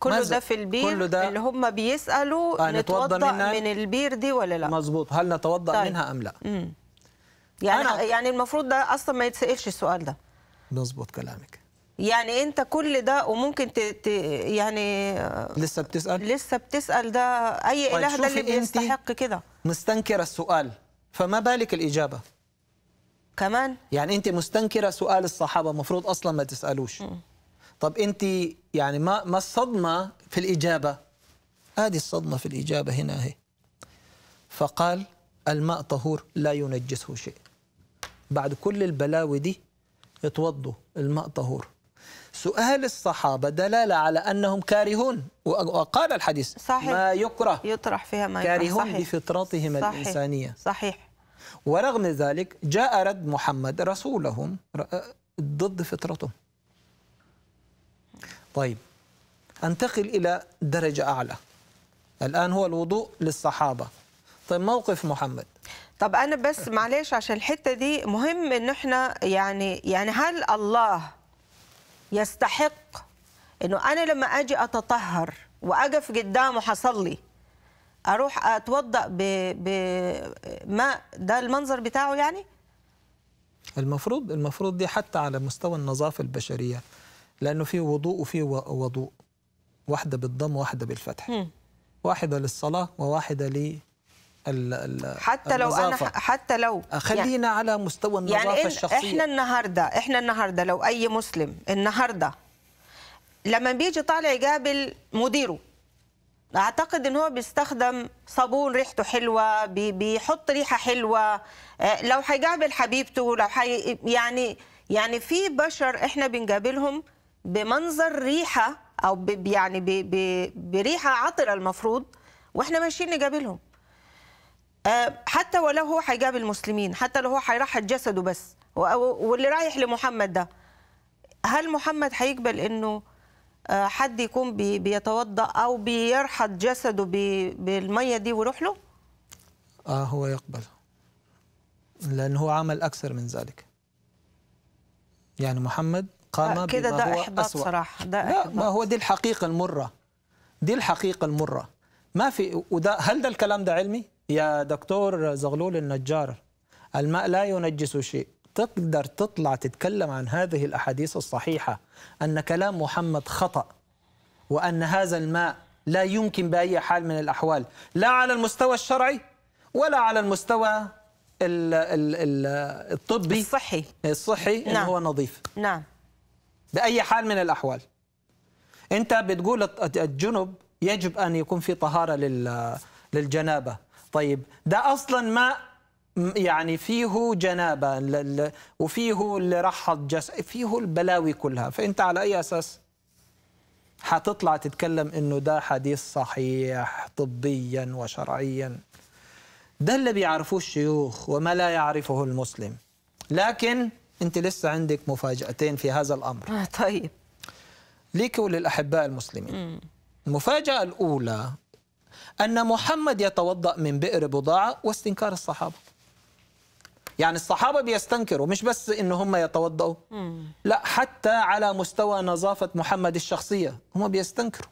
كله ماذا؟ ده في البير ده اللي هم بيسألوا آه، نتوضأ منها؟ من البير دي ولا لا؟ مظبوط. هل نتوضأ طيب. منها أم لا؟ يعني أنا- يعني المفروض ده أصلا ما يتسألش السؤال ده. مظبوط كلامك. يعني أنت كل ده وممكن ت... ت... يعني آه، لسه بتسأل؟ لسه بتسأل ده أي طيب إله ده اللي بيستحق كده؟ مستنكرة السؤال. فما بالك الإجابة؟ كمان؟ يعني أنت مستنكرة سؤال الصحابة المفروض أصلا ما تسألوش. طب أنت يعني ما ما الصدمة في الإجابة؟ هذه الصدمة في الإجابة هنا أهي. فقال الماء طهور لا ينجسه شيء. بعد كل البلاوي دي اتوضوا الماء طهور. سؤال الصحابة دلالة على أنهم كارهون. وقال الحديث صحيح. ما يكره يطرح فيها ما يكره. كارهون صحيح. بفطرتهم صحيح. الإنسانية. صحيح. ورغم ذلك جاء رد محمد رسولهم ضد فطرتهم طيب أنتقل إلى درجة أعلى. الآن هو الوضوء للصحابة. طيب موقف محمد. طب أنا بس معلش عشان الحتة دي مهم إن إحنا يعني يعني هل الله يستحق إنه أنا لما أجي أتطهر وأقف قدامه حصلي؟ أروح أتوضأ بماء ده المنظر بتاعه يعني المفروض المفروض دي حتى على مستوى النظافة البشرية لأنه في وضوء وفي وضوء واحدة بالضم وواحدة بالفتح مم. واحدة للصلاة وواحدة لل ال- حتى لو أنا. حتى لو خلينا على مستوى يعني إن الشخصية إحنا النهارده إحنا النهارده لو أي مسلم النهارده لما بيجي طالع يقابل مديره أعتقد إن هو بيستخدم صابون ريحته حلوة بي- بيحط ريحة حلوة. آه، لو هيقابل حبيبته لو حي يعني يعني في بشر إحنا بنقابلهم بمنظر ريحة أو ب يعني ب ب بريحة عطرة المفروض وإحنا ماشيين نقابلهم آه، حتى ولو هو هيقابل مسلمين حتى لو هو هيرحل جسده بس واللي رايح لمحمد ده هل محمد هيقبل إنه حد يكون بي- بيتوضأ أو بيرحض جسده بالمية دي ويروح له آه هو يقبل لأنه هو عمل أكثر من ذلك يعني محمد قام آه، كده ده إحباط أسوأ. صراحة ده لا. ما هو دي الحقيقة المرة دي الحقيقة المرة ما في وده هل ده الكلام ده علمي؟ يا دكتور زغلول النجار الماء لا ينجس شيء تقدر تطلع تتكلم عن هذه الأحاديث الصحيحة أن كلام محمد خطأ وأن هذا الماء لا يمكن بأي حال من الأحوال لا على المستوى الشرعي ولا على المستوى ال ال ال الطبي الصحي. الصحي إنه نعم. هو نظيف. نعم. بأي حال من الأحوال. أنت بتقول الجنب يجب أن يكون في طهارة لل- للجنابة. طيب ده أصلا ما م- يعني فيه ل- وفيه اللي رحض جس فيه البلاوي كلها. فأنت على أي أساس؟ حتطلع تتكلم إنه ده حديث صحيح طبيا وشرعيا. ده اللي بيعرفوه الشيوخ وما لا يعرفه المسلم. لكن أنت لسه عندك مفاجأتين في هذا الأمر. آه، طيب. ليك وللأحباء المسلمين. المفاجأة الأولى أن محمد يتوضأ من بئر بضاعة واستنكار الصحابة. يعني الصحابة بيستنكروا مش بس إن هم يتوضأوا لا حتى على مستوى نظافة محمد الشخصية هم بيستنكروا.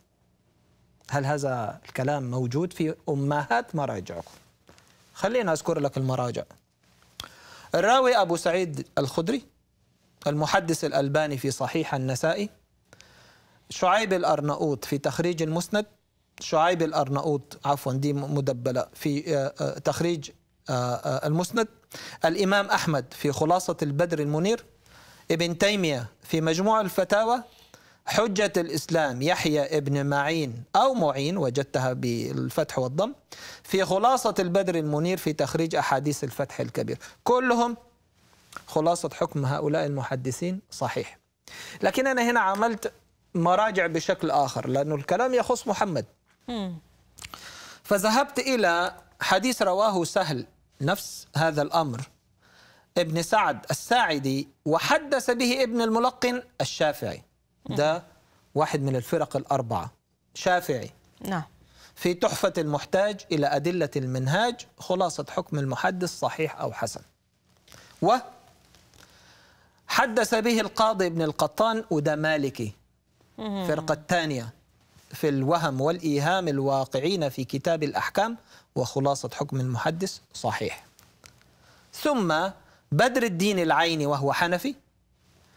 هل هذا الكلام موجود في أمهات مراجعكم؟ خلينا أذكر لك المراجع. الراوي أبو سعيد الخدري المحدث الألباني في صحيح النسائي شعيب الأرناؤوط في تخريج المسند شعيب الأرناؤوط عفوا دي مدبلة في آه، آه، تخريج المسند. الإمام أحمد في خلاصة البدر المنير ابن تيمية في مجموع الفتاوى حجة الإسلام يحيى ابن معين أو معين وجدتها بالفتح والضم في خلاصة البدر المنير في تخريج أحاديث الفتح الكبير. كلهم خلاصة حكم هؤلاء المحدثين صحيح. لكن أنا هنا عملت مراجع بشكل آخر لأنه الكلام يخص محمد. فذهبت إلى حديث رواه سهل نفس هذا الأمر. ابن سعد الساعدي وحدث به ابن الملقن الشافعي. ده واحد من الفرق الأربعة. شافعي. نعم. في تحفة المحتاج إلى أدلة المنهاج خلاصة حكم المحدث صحيح أو حسن. و حدث به القاضي ابن القطان وده مالكي فرقة الثانية في الوهم والإيهام الواقعين في كتاب الأحكام وخلاصة حكم المحدث صحيح ثم بدر الدين العيني وهو حنفي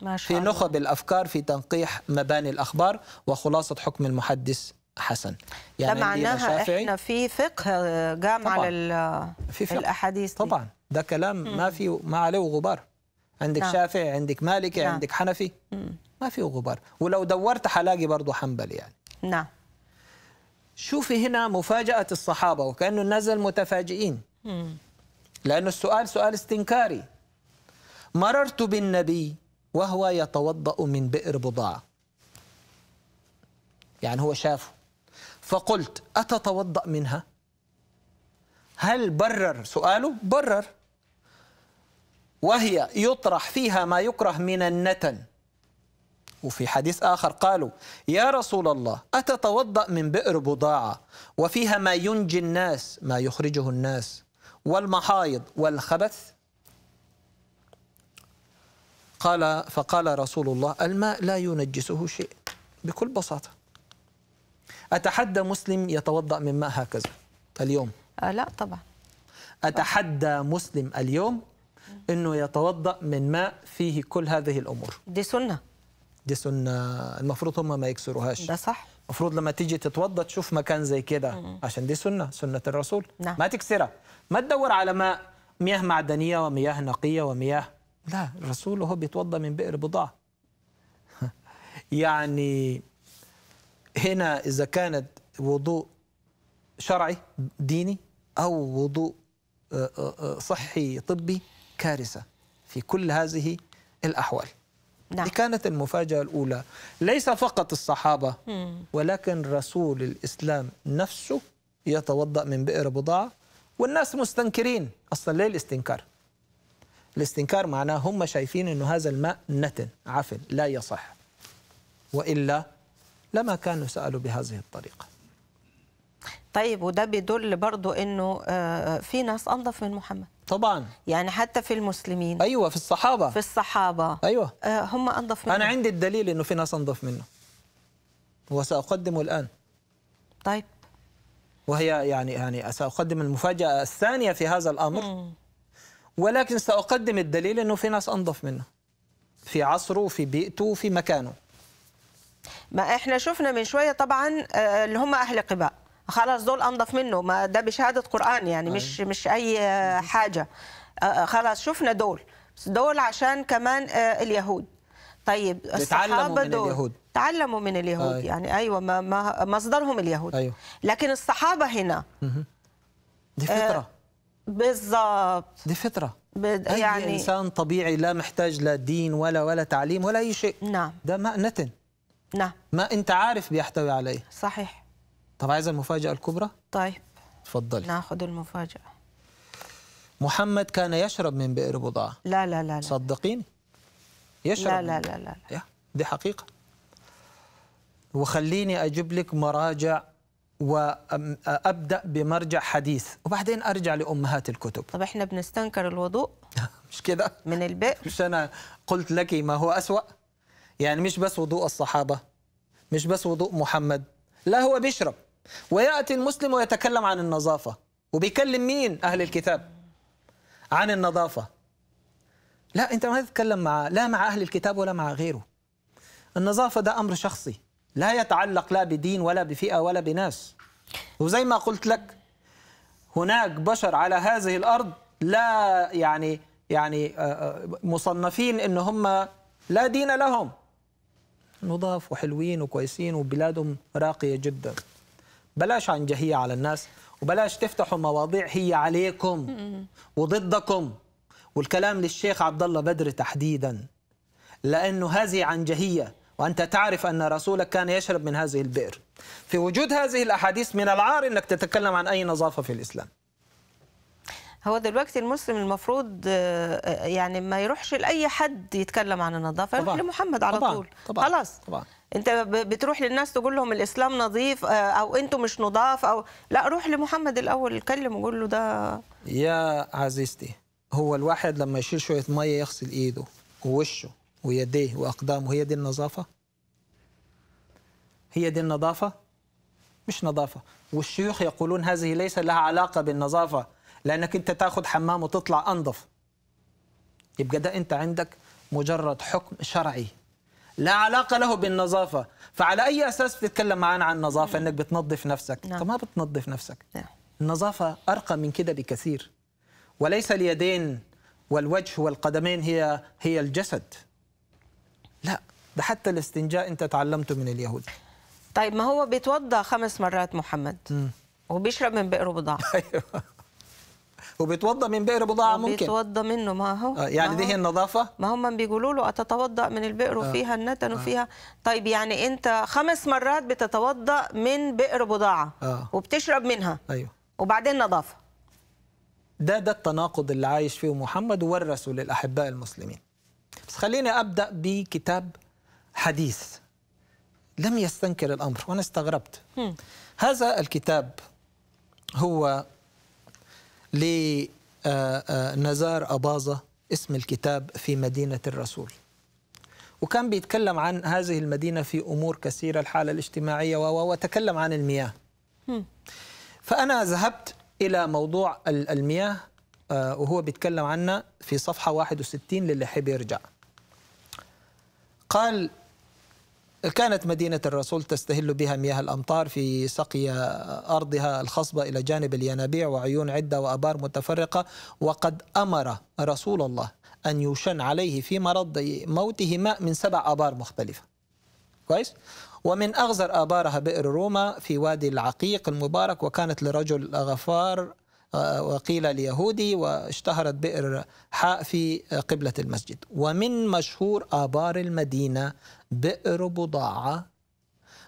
ما شاء في الله. نخب الأفكار في تنقيح مباني الأخبار وخلاصة حكم المحدث حسن ده عندنا معناها إحنا في فقه قام. على في فقه. الاحاديث دي. طبعا ده كلام ما فيه ما عليه غبار عندك نعم. شافعي عندك مالكي نعم. عندك حنفي ما فيه غبار ولو دورت حلاقي برضه حنبلي يعني نعم. شوفي هنا مفاجأة الصحابة وكأنه الناس متفاجئين. لأنه السؤال سؤال استنكاري. مررت بالنبي وهو يتوضأ من بئر بضاعة. يعني هو شافه. فقلت أتتوضأ منها؟ هل برر؟ سؤاله برر. وهي يطرح فيها ما يكره من النتن. وفي حديث آخر قالوا يا رسول الله أتتوضأ من بئر بضاعة؟ وفيها ما ينجي الناس ما يخرجه الناس. والمحايض والخبث؟ قال فقال رسول الله الماء لا ينجسه شيء. بكل بساطة. أتحدى مسلم يتوضأ من ماء هكذا اليوم؟ آه لا طبعا. أتحدى مسلم اليوم أنه يتوضأ من ماء فيه كل هذه الأمور؟ دي سنة. دي سنة المفروض هم ما يكسروهاش. ده صح. المفروض لما تيجي تتوضا تشوف مكان زي كده عشان دي سنة سنة الرسول. نعم. ما تكسرها. ما تدور على ماء مياه معدنية ومياه نقية ومياه. لا الرسول وهو بيتوضا من بئر بضاعة. يعني هنا إذا كانت وضوء شرعي ديني أو وضوء آه، آه، آه، صحي طبي كارثة في كل هذه الأحوال. نعم. دي كانت المفاجأة الأولى. ليس فقط الصحابة ولكن رسول الإسلام نفسه يتوضأ من بئر بضاعة والناس مستنكرين أصلا ليه الاستنكار؟ الاستنكار معناه هم شايفين أنه هذا الماء نتن عفن لا يصح. وإلا لما كانوا سألوا بهذه الطريقة. طيب وده بيدل برضو إنه آه، في ناس أنظف من محمد. طبعا. يعني حتى في المسلمين. أيوة في الصحابة. في الصحابة. أيوة. آه، هم انظف منه أنا عندي الدليل أنه في ناس أنظف منه وسأقدمه الآن. طيب. وهي يعني يعني سأقدم المفاجأة الثانية في هذا الأمر. ولكن سأقدم الدليل أنه في ناس أنظف منه. في عصره في بيئته في مكانه. ما إحنا شفنا من شوية طبعا آه، اللي هم أهل قباء. خلاص دول أنظف منه. ما ده بشهادة قرآن يعني مش مش أي حاجة. خلاص شفنا دول. دول عشان كمان اليهود. طيب الصحابه من دول اليهود. تعلموا من اليهود أيوة. يعني. أيوه ما ما مصدرهم اليهود. أيوة. لكن الصحابة هنا دي فطرة. بالضبط. دي فطرة. بد- أي يعني إنسان طبيعي لا محتاج لا دين ولا ولا تعليم ولا أي شيء. نعم. ده ماء نتن نعم. ما أنت عارف بيحتوي على إيه صحيح. طب عايز المفاجأة الكبرى؟ طيب. تفضلي ناخذ المفاجأة. محمد كان يشرب من بئر بضاعة. لا لا لا لا. صدقيني. يشرب لا لا لا, لا. يا دي حقيقة. وخليني أجيب لك مراجع وأبدأ بمرجع حديث وبعدين أرجع لأمهات الكتب. طب إحنا بنستنكر الوضوء مش كده؟ من البئر. مش أنا قلت لك ما هو أسوأ؟ يعني مش بس وضوء الصحابة مش بس وضوء محمد لا هو بيشرب. ويأتي المسلم ويتكلم عن النظافة. وبيكلم مين أهل الكتاب؟ عن النظافة. لا أنت ما تتكلم مع لا مع أهل الكتاب ولا مع غيره. النظافة ده أمر شخصي. لا يتعلق لا بدين ولا بفئة ولا بناس. وزي ما قلت لك هناك بشر على هذه الأرض لا يعني يعني آه، آه، مصنفين إن هم لا دين لهم. نضاف وحلوين وكويسين وبلادهم راقية جدا. بلاش عنجهية على الناس وبلاش تفتحوا مواضيع هي عليكم وضدكم والكلام للشيخ عبد الله بدر تحديدا لأنه هذه عنجهية وأنت تعرف أن رسولك كان يشرب من هذه البئر في وجود هذه الأحاديث من العار أنك تتكلم عن أي نظافة في الإسلام هو دلوقتي المسلم المفروض آه، يعني ما يروحش لأي حد يتكلم عن النظافة يروح. لمحمد على طبعاً. طول طبعاً. خلاص طبعاً. انت بتروح للناس تقول لهم الإسلام نظيف آه، أو أنتم مش نضاف أو لا روح لمحمد الأول اتكلم وقول له ده يا عزيزتي هو الواحد لما يشيل شوية مية يغسل إيده ووشه ويديه وأقدامه هي دي النظافة؟ هي دي النظافة؟ مش نظافة والشيوخ يقولون هذه ليس لها علاقة بالنظافة لأنك أنت تأخذ حمام وتطلع أنظف يبقى ده أنت عندك مجرد حكم شرعي لا علاقة له بالنظافة. فعلى أي أساس بتتكلم معانا عن النظافة؟ أنك بتنظف نفسك. نعم. طب ما بتنظف نفسك؟ نعم. النظافة أرقى من كده بكثير. وليس اليدين والوجه والقدمين هي هي الجسد. لا ده حتى الاستنجاء أنت تعلمته من اليهود. طيب ما هو بيتوضا خمس مرات محمد. وبيشرب من بئر بضاعة. أيوه. وبيتوضأ من بئر بضاعة ممكن. بيتوضا منه. ما هو؟ آه، يعني ما دي هي النظافة؟ ما هم بيقولوا له أتتوضأ من البئر وفيها النتن وفيها. طيب يعني أنت خمس مرات بتتوضأ من بئر بضاعة آه. وبتشرب منها. أيوه. وبعدين نظافة. ده ده التناقض اللي عايش فيه محمد وورثه للأحباء المسلمين. بس خليني أبدأ بكتاب حديث. لم يستنكر الأمر وأنا استغربت. هذا الكتاب هو لنزار أباظة اسم الكتاب في مدينة الرسول. وكان بيتكلم عن هذه المدينة في أمور كثيرة الحالة الاجتماعية وتكلم عن المياه. فأنا ذهبت إلى موضوع ال- المياه آه، وهو بيتكلم عنها في صفحة 61 للي يحب يرجع. قال كانت مدينة الرسول تستهل بها مياه الأمطار في سقي أرضها الخصبة إلى جانب الينابيع وعيون عدة وأبار متفرقة وقد أمر رسول الله أن يشن عليه في مرض موته ماء من سبع آبار مختلفة. كويس؟ ومن أغزر آبارها بئر روما في وادي العقيق المبارك وكانت لرجل غفار وقيل ليهودي واشتهرت بئر حاء في قبلة المسجد. ومن مشهور آبار المدينة بئر بضاعة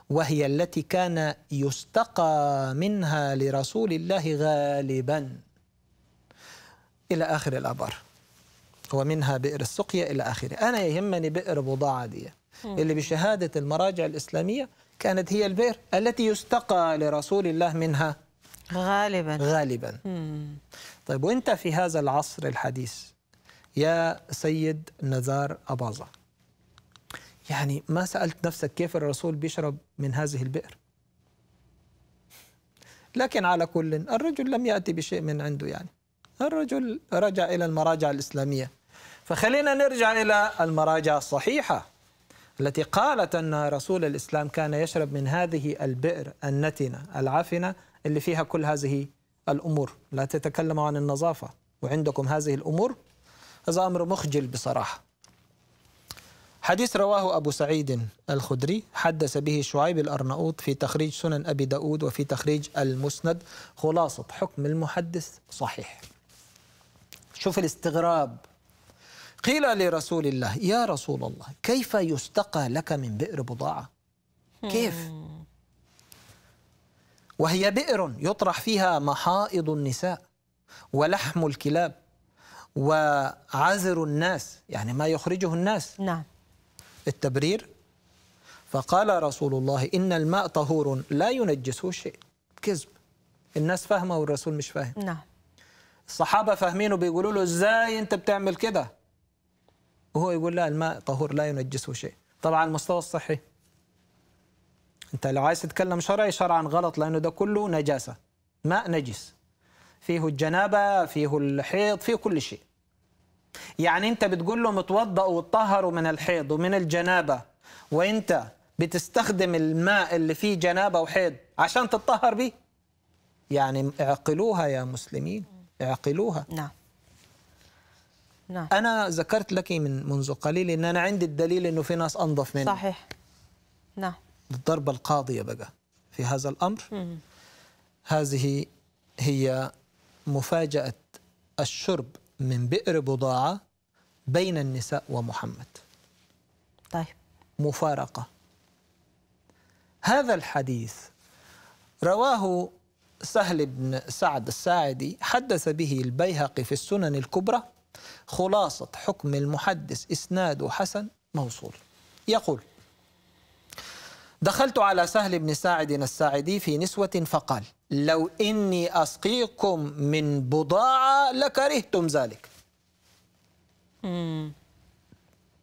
وهي التي كان يستقى منها لرسول الله غالبا. إلى آخر الآبار. ومنها بئر السقيا إلى آخره. أنا يهمني بئر بضاعة دي. اللي بشهادة المراجع الإسلامية كانت هي البئر التي يستقى لرسول الله منها غالبا. غالبا. مم. طيب وأنت في هذا العصر الحديث يا سيد نزار أباظة يعني ما سألت نفسك كيف الرسول بيشرب من هذه البئر؟ لكن على كل الرجل لم يأتي بشيء من عنده يعني. الرجل رجع إلى المراجع الإسلامية. فخلينا نرجع إلى المراجع الصحيحة التي قالت أن رسول الإسلام كان يشرب من هذه البئر النتنة العفنة اللي فيها كل هذه الأمور. لا تتكلموا عن النظافة. وعندكم هذه الأمور هذا أمر مخجل بصراحة. حديث رواه أبو سعيد الخدري حدث به شعيب الأرناؤوط في تخريج سنن أبي داود وفي تخريج المسند خلاصة حكم المحدث صحيح. شوف الاستغراب. قيل لرسول الله يا رسول الله كيف يستقى لك من بئر بضاعة؟ كيف؟ وهي بئر يطرح فيها محائض النساء ولحم الكلاب وعذر الناس يعني ما يخرجه الناس. نعم. التبرير فقال رسول الله إن الماء طهور لا ينجسه شيء. كذب. الناس فاهمة والرسول مش فاهم. نعم. الصحابة فاهمينه بيقولوا له إزاي أنت بتعمل كده؟ وهو يقول لا الماء طهور لا ينجسه شيء. طبعا المستوى الصحي. انت لو عايز تتكلم شرعي شرعا غلط لأنه ده كله نجاسة. ماء نجس. فيه الجنابة فيه الحيض فيه كل شيء. يعني انت بتقول له متوضأ وتطهروا من الحيض ومن الجنابة وانت بتستخدم الماء اللي فيه جنابة وحيض عشان تتطهر بيه؟ يعني اعقلوها يا مسلمين اعقلوها. نعم. نعم. أنا ذكرت لك من منذ قليل إن أنا عندي الدليل إنه في ناس أنظف مني. صحيح. نعم. الضربة القاضية بقى في هذا الأمر. مم. هذه هي مفاجأة الشرب من بئر بضاعة بين النساء ومحمد. طيب. مفارقة. هذا الحديث رواه سهل بن سعد الساعدي حدث به البيهقي في السنن الكبرى خلاصة حكم المحدث إسناد حسن موصول. يقول دخلت على سهل بن ساعد الساعدي في نسوة فقال لو إني أسقيكم من بضاعة لكرهتم ذلك. مم.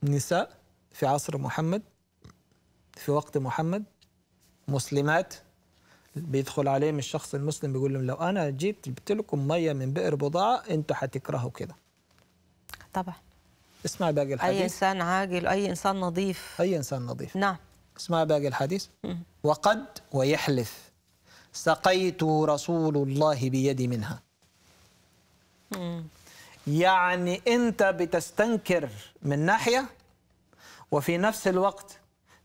نساء في عصر محمد في وقت محمد مسلمات بيدخل عليهم الشخص المسلم بيقول لهم لو أنا جيت جبت لكم مية من بئر بضاعة أنتوا حتكرهوا كده. طبعا. اسمع باقي أي الحديث إنسان عاقل أي إنسان نظيف. أي إنسان نظيف. نعم. اسمع باقي الحديث. وقد ويحلف. سقيت رسول الله بيدي منها. يعني انت بتستنكر من ناحية وفي نفس الوقت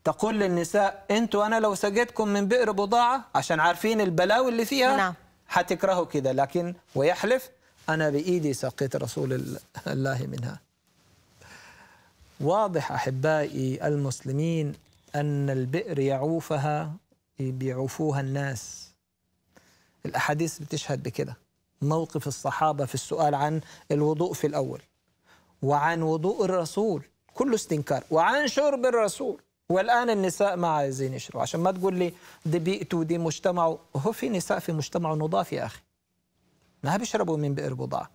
تقول للنساء أنتوا أنا لو سقيتكم من بئر بضاعة عشان عارفين البلاوي اللي فيها نعم. حتكرهوا كده. لكن ويحلف أنا بإيدي سقيت رسول ال- الله منها. واضح أحبائي المسلمين أن البئر يعوفها بيعوفوها الناس. الأحاديث بتشهد بكده. موقف الصحابة في السؤال عن الوضوء في الأول. وعن وضوء الرسول. كله استنكار. وعن شرب الرسول. والآن النساء ما عايزين يشربوا. عشان ما تقول لي دي بيئته ودي مجتمعه هو في نساء في مجتمعه نضاف يا أخي. ما بيشربوا من بئر بضاعة.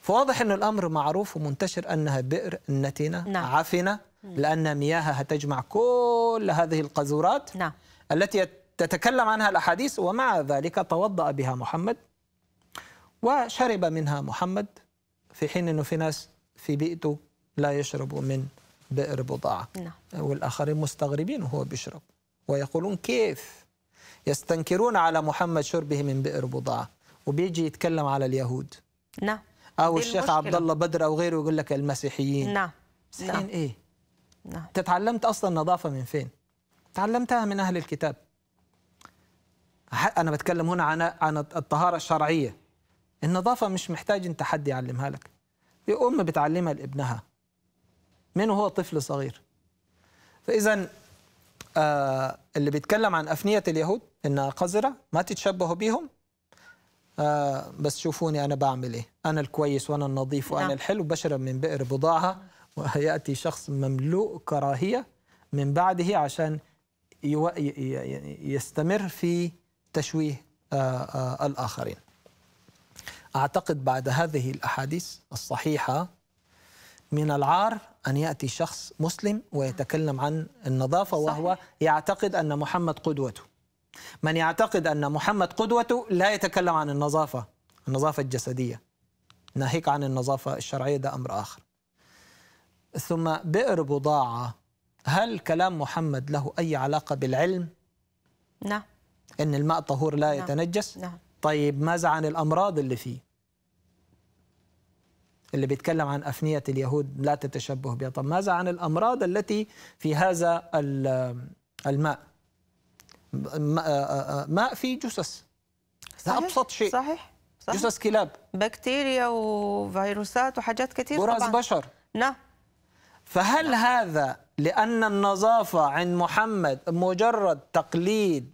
فواضح إنه الأمر معروف ومنتشر أنها بئر نتنه نعم. عفنة. لأن مياهها تجمع كل هذه القذورات نعم. التي تتكلم عنها الأحاديث ومع ذلك توضأ بها محمد وشرب منها محمد في حين إنه في ناس في بيئته لا يشربوا من بئر بضاعة. نعم. والآخرين مستغربين وهو بيشرب ويقولون كيف يستنكرون على محمد شربه من بئر بضاعة؟ وبيجي يتكلم على اليهود. نعم. أو دي الشيخ. عبد الله بدر أو غيره يقول لك المسيحيين. نعم. مسيحيين نعم. إيه؟ نعم. انت تعلمت أصلا النظافة من فين؟ تعلمتها من أهل الكتاب. أنا بتكلم هنا عن عن الطهارة الشرعية. النظافة مش محتاج انت حد يعلمها لك. في أم بتعلمها لابنها. من وهو طفل صغير؟ فاذا آه اللي بيتكلم عن أفنية اليهود انها قذرة ما تتشبهوا بيهم آه بس شوفوني أنا بعمل إيه. أنا الكويس وأنا النظيف وأنا نعم. الحلو بشرب من بئر بضاعة. وياتي شخص مملوء كراهية من بعده عشان يستمر في تشويه الآخرين. أعتقد بعد هذه الأحاديث الصحيحة من العار أن يأتي شخص مسلم ويتكلم عن النظافة وهو يعتقد أن محمد قدوته. من يعتقد أن محمد قدوته لا يتكلم عن النظافة النظافة الجسدية. ناهيك عن النظافة الشرعية ده أمر آخر. ثم بئر بضاعة. هل كلام محمد له أي علاقة بالعلم؟ نعم. إن الماء طهور لا نعم. يتنجس؟ نعم. طيب ماذا عن الأمراض اللي فيه؟ اللي بيتكلم عن أفنية اليهود لا تتشبه بها. طب ماذا عن الأمراض التي في هذا ال- الماء؟ ماء ماء فيه جثث. ده. أبسط شيء. صحيح. صحيح. جثث كلاب. بكتيريا وفيروسات وحاجات كثير براس طبعا بشر. نعم. فهل هذا لأن النظافة عند محمد مجرد تقليد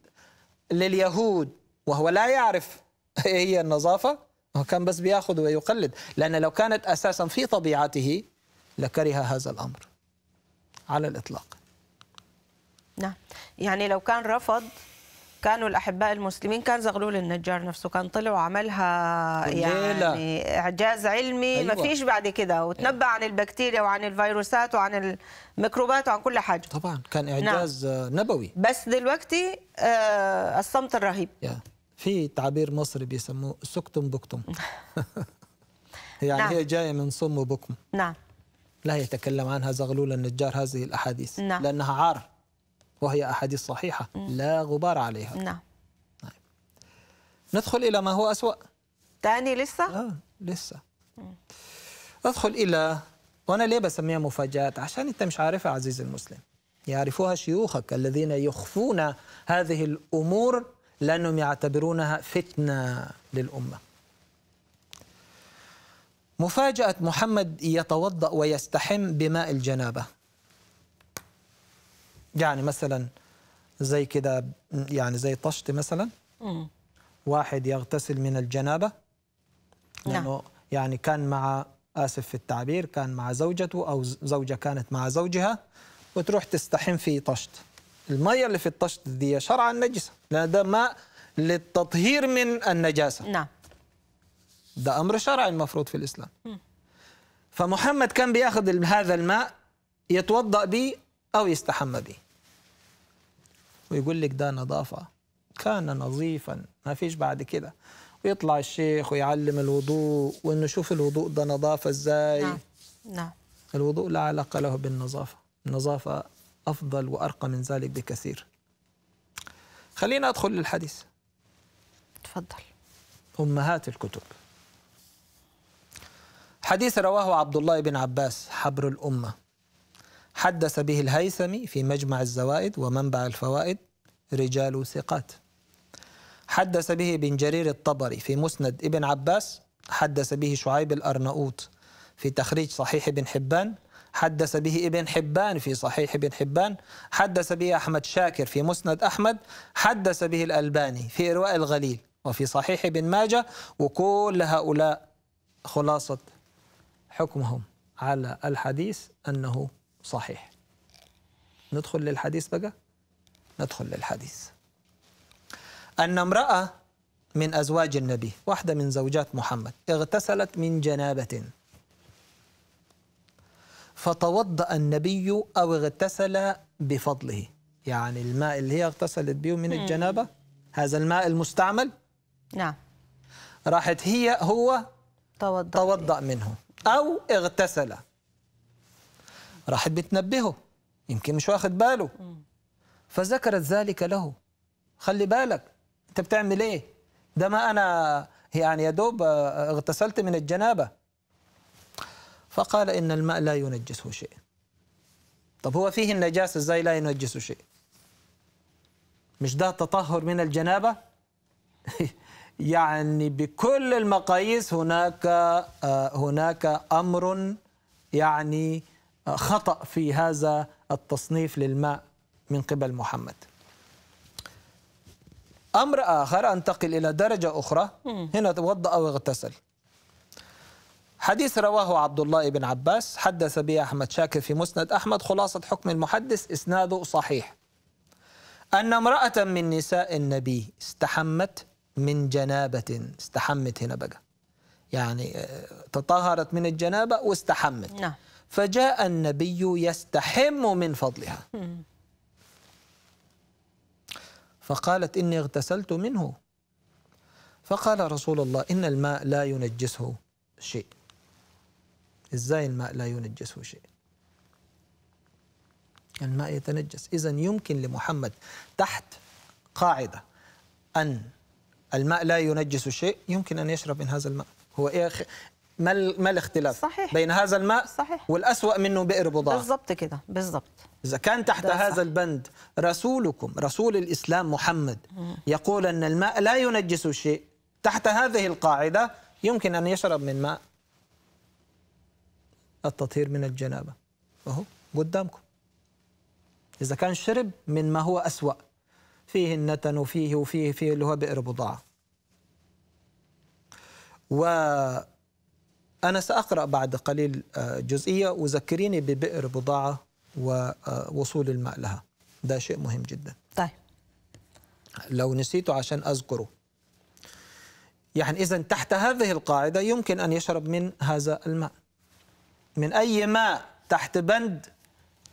لليهود وهو لا يعرف إيه هي النظافة؟ هو كان بس بياخذ ويقلد. لأن لو كانت أساسا في طبيعته لكره هذا الأمر على الإطلاق. نعم. يعني لو كان رفض كانوا الأحباء المسلمين كان زغلول النجار نفسه كان طلع وعملها. يعني إعجاز علمي أيوة. ما فيش بعد كده وتنبأ عن البكتيريا وعن الفيروسات وعن الميكروبات وعن كل حاجة طبعا كان إعجاز آه، نبوي بس دلوقتي آه الصمت الرهيب يا. في تعبير مصري بيسموه سكتم بكتم يعني نعم. هي جاية من صم وبكم نعم لا يتكلم عنها زغلول النجار هذه الأحاديث نعم. لأنها عار وهي أحاديث صحيحة لا غبار عليها. نعم. ندخل إلى ما هو أسوأ. تاني لسه؟ آه لسه. أدخل إلى وأنا ليه بسميها مفاجآت؟ عشان أنت مش عارفها عزيزي المسلم. يعرفوها شيوخك الذين يخفون هذه الأمور لأنهم يعتبرونها فتنة للأمة. مفاجأة محمد يتوضأ ويستحم بماء الجنابة. يعني مثلا زي كده يعني زي طشت مثلا مم. واحد يغتسل من الجنابة نعم. لأنه يعني كان مع آسف في التعبير كان مع زوجته أو ز- زوجة كانت مع زوجها وتروح تستحم في طشت. المية اللي في الطشت دي شرعا نجسة لأن ده ماء للتطهير من النجاسة. نعم. ده أمر شرعي المفروض في الإسلام. فمحمد كان بيأخذ هذا الماء يتوضأ به أو يستحمى به ويقول لك ده نظافة. كان نظيفا ما فيش بعد كده. ويطلع الشيخ ويعلم الوضوء وإنه شوف الوضوء ده نظافة إزاي. نعم نعم. الوضوء لا علاقة له بالنظافة. النظافة أفضل وأرقى من ذلك بكثير. خلينا أدخل للحديث. تفضل. أمهات الكتب. حديث رواه عبد الله بن عباس حبر الأمة. حدث به الهيثمي في مجمع الزوائد ومنبع الفوائد رجال ثقات. حدث به بن جرير الطبري في مسند ابن عباس حدث به شعيب الأرنؤوط في تخريج صحيح ابن حبان حدث به ابن حبان في صحيح ابن حبان حدث به أحمد شاكر في مسند أحمد حدث به الألباني في إرواء الغليل وفي صحيح ابن ماجه وكل هؤلاء خلاصة حكمهم على الحديث أنه صحيح. ندخل للحديث بقى؟ ندخل للحديث. أن امرأة من أزواج النبي واحدة من زوجات محمد اغتسلت من جنابة. فتوضأ النبي أو اغتسل بفضله. يعني الماء اللي هي اغتسلت به من الجنابة هذا الماء المستعمل؟ نعم. راحت هي هو توضأ. توضأ منه أو اغتسل. راحت بتنبهه يمكن مش واخد باله. فذكرت ذلك له. خلي بالك انت بتعمل إيه؟ ده ما أنا يعني يا دوب آه، اغتسلت من الجنابة. فقال إن الماء لا ينجسه شيء. طب هو فيه النجاسة إزاي لا ينجسه شيء؟ مش ده تطهر من الجنابة؟ يعني بكل المقاييس هناك آه، هناك أمر يعني خطأ في هذا التصنيف للماء من قبل محمد. أمر آخر أنتقل إلى درجة أخرى. هنا توضأ أو اغتسل حديث رواه عبد الله بن عباس. حدث به أحمد شاكر في مسند أحمد. خلاصة حكم المحدث إسناده صحيح. أن امرأة من نساء النبي استحمت من جنابة. استحمت هنا بقى. يعني آه، تطهرت من الجنابة واستحمت. نعم. فجاء النبي يستحم من فضلها. فقالت إني اغتسلت منه. فقال رسول الله إن الماء لا ينجسه شيء. إزاي الماء لا ينجسه شيء؟ الماء يتنجس. إذا يمكن لمحمد تحت قاعدة أن الماء لا ينجس شيء. يمكن أن يشرب من هذا الماء. هو إيه ما ما الاختلاف صحيح. بين هذا الماء صحيح. والأسوأ منه بئر بضاعة. بالضبط كده بالضبط. إذا كان تحت هذا صح. البند رسولكم رسول الإسلام محمد يقول أن الماء لا ينجس شيء. تحت هذه القاعدة يمكن أن يشرب من ماء التطهير من الجنابة. وهو قدامكم. إذا كان شرب من ما هو أسوأ. فيه النتن وفيه وفيه فيه اللي هو بئر بضاعة. وأنا سأقرأ بعد قليل آه، جزئية وذكريني ببئر بضاعة ووصول الماء لها. ده شيء مهم جدا. طيب. لو نسيته عشان أذكره. يعني إذا تحت هذه القاعدة يمكن أن يشرب من هذا الماء. من أي ماء تحت بند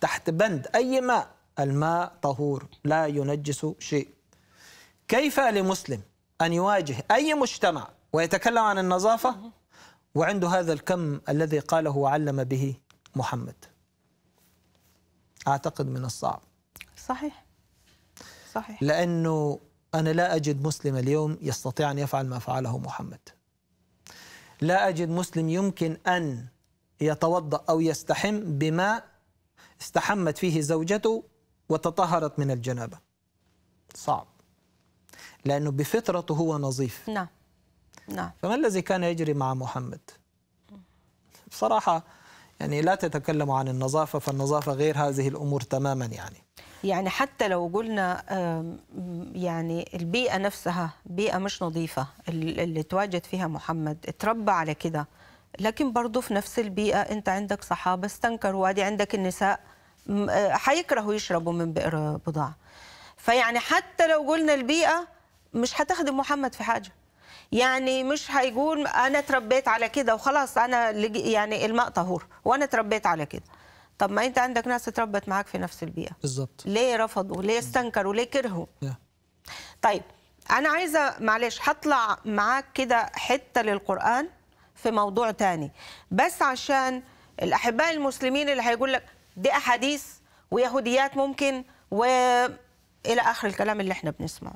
تحت بند أي ماء؟ الماء طهور لا ينجس شيء. كيف لمسلم أن يواجه أي مجتمع ويتكلم عن النظافة؟ وعنده هذا الكم الذي قاله وعلم به محمد. أعتقد من الصعب. صحيح. صحيح. لأنه أنا لا أجد مسلم اليوم يستطيع أن يفعل ما فعله محمد. لا أجد مسلم يمكن أن يتوضأ أو يستحم بماء استحمت فيه زوجته وتطهرت من الجنابة. صعب. لأنه بفطرته هو نظيف. نعم. نعم. فما الذي كان يجري مع محمد؟ بصراحة يعني لا تتكلموا عن النظافة فالنظافة غير هذه الأمور تماما يعني. يعني حتى لو قلنا يعني البيئة نفسها بيئة مش نظيفة ال- اللي تواجد فيها محمد اتربى على كده. لكن برضه في نفس البيئة أنت عندك صحابة استنكروا وادي عندك النساء آه، حيكرهوا يشربوا من بئر بضاعة. فيعني حتى لو قلنا البيئة مش هتخدم محمد في حاجة. يعني مش هيقول أنا اتربيت على كده وخلاص أنا يعني الماء طهور وأنا اتربيت على كده. طب ما أنت عندك ناس اتربت معاك في نفس البيئة. بالضبط ليه رفضوا؟ ليه استنكروا؟ ليه كرهوا. طيب أنا عايزة معلش هطلع معاك كده حتة للقرآن في موضوع تاني. بس عشان الأحباء المسلمين اللي هيقول لك دي أحاديث ويهوديات ممكن والى آخر الكلام اللي إحنا بنسمعه.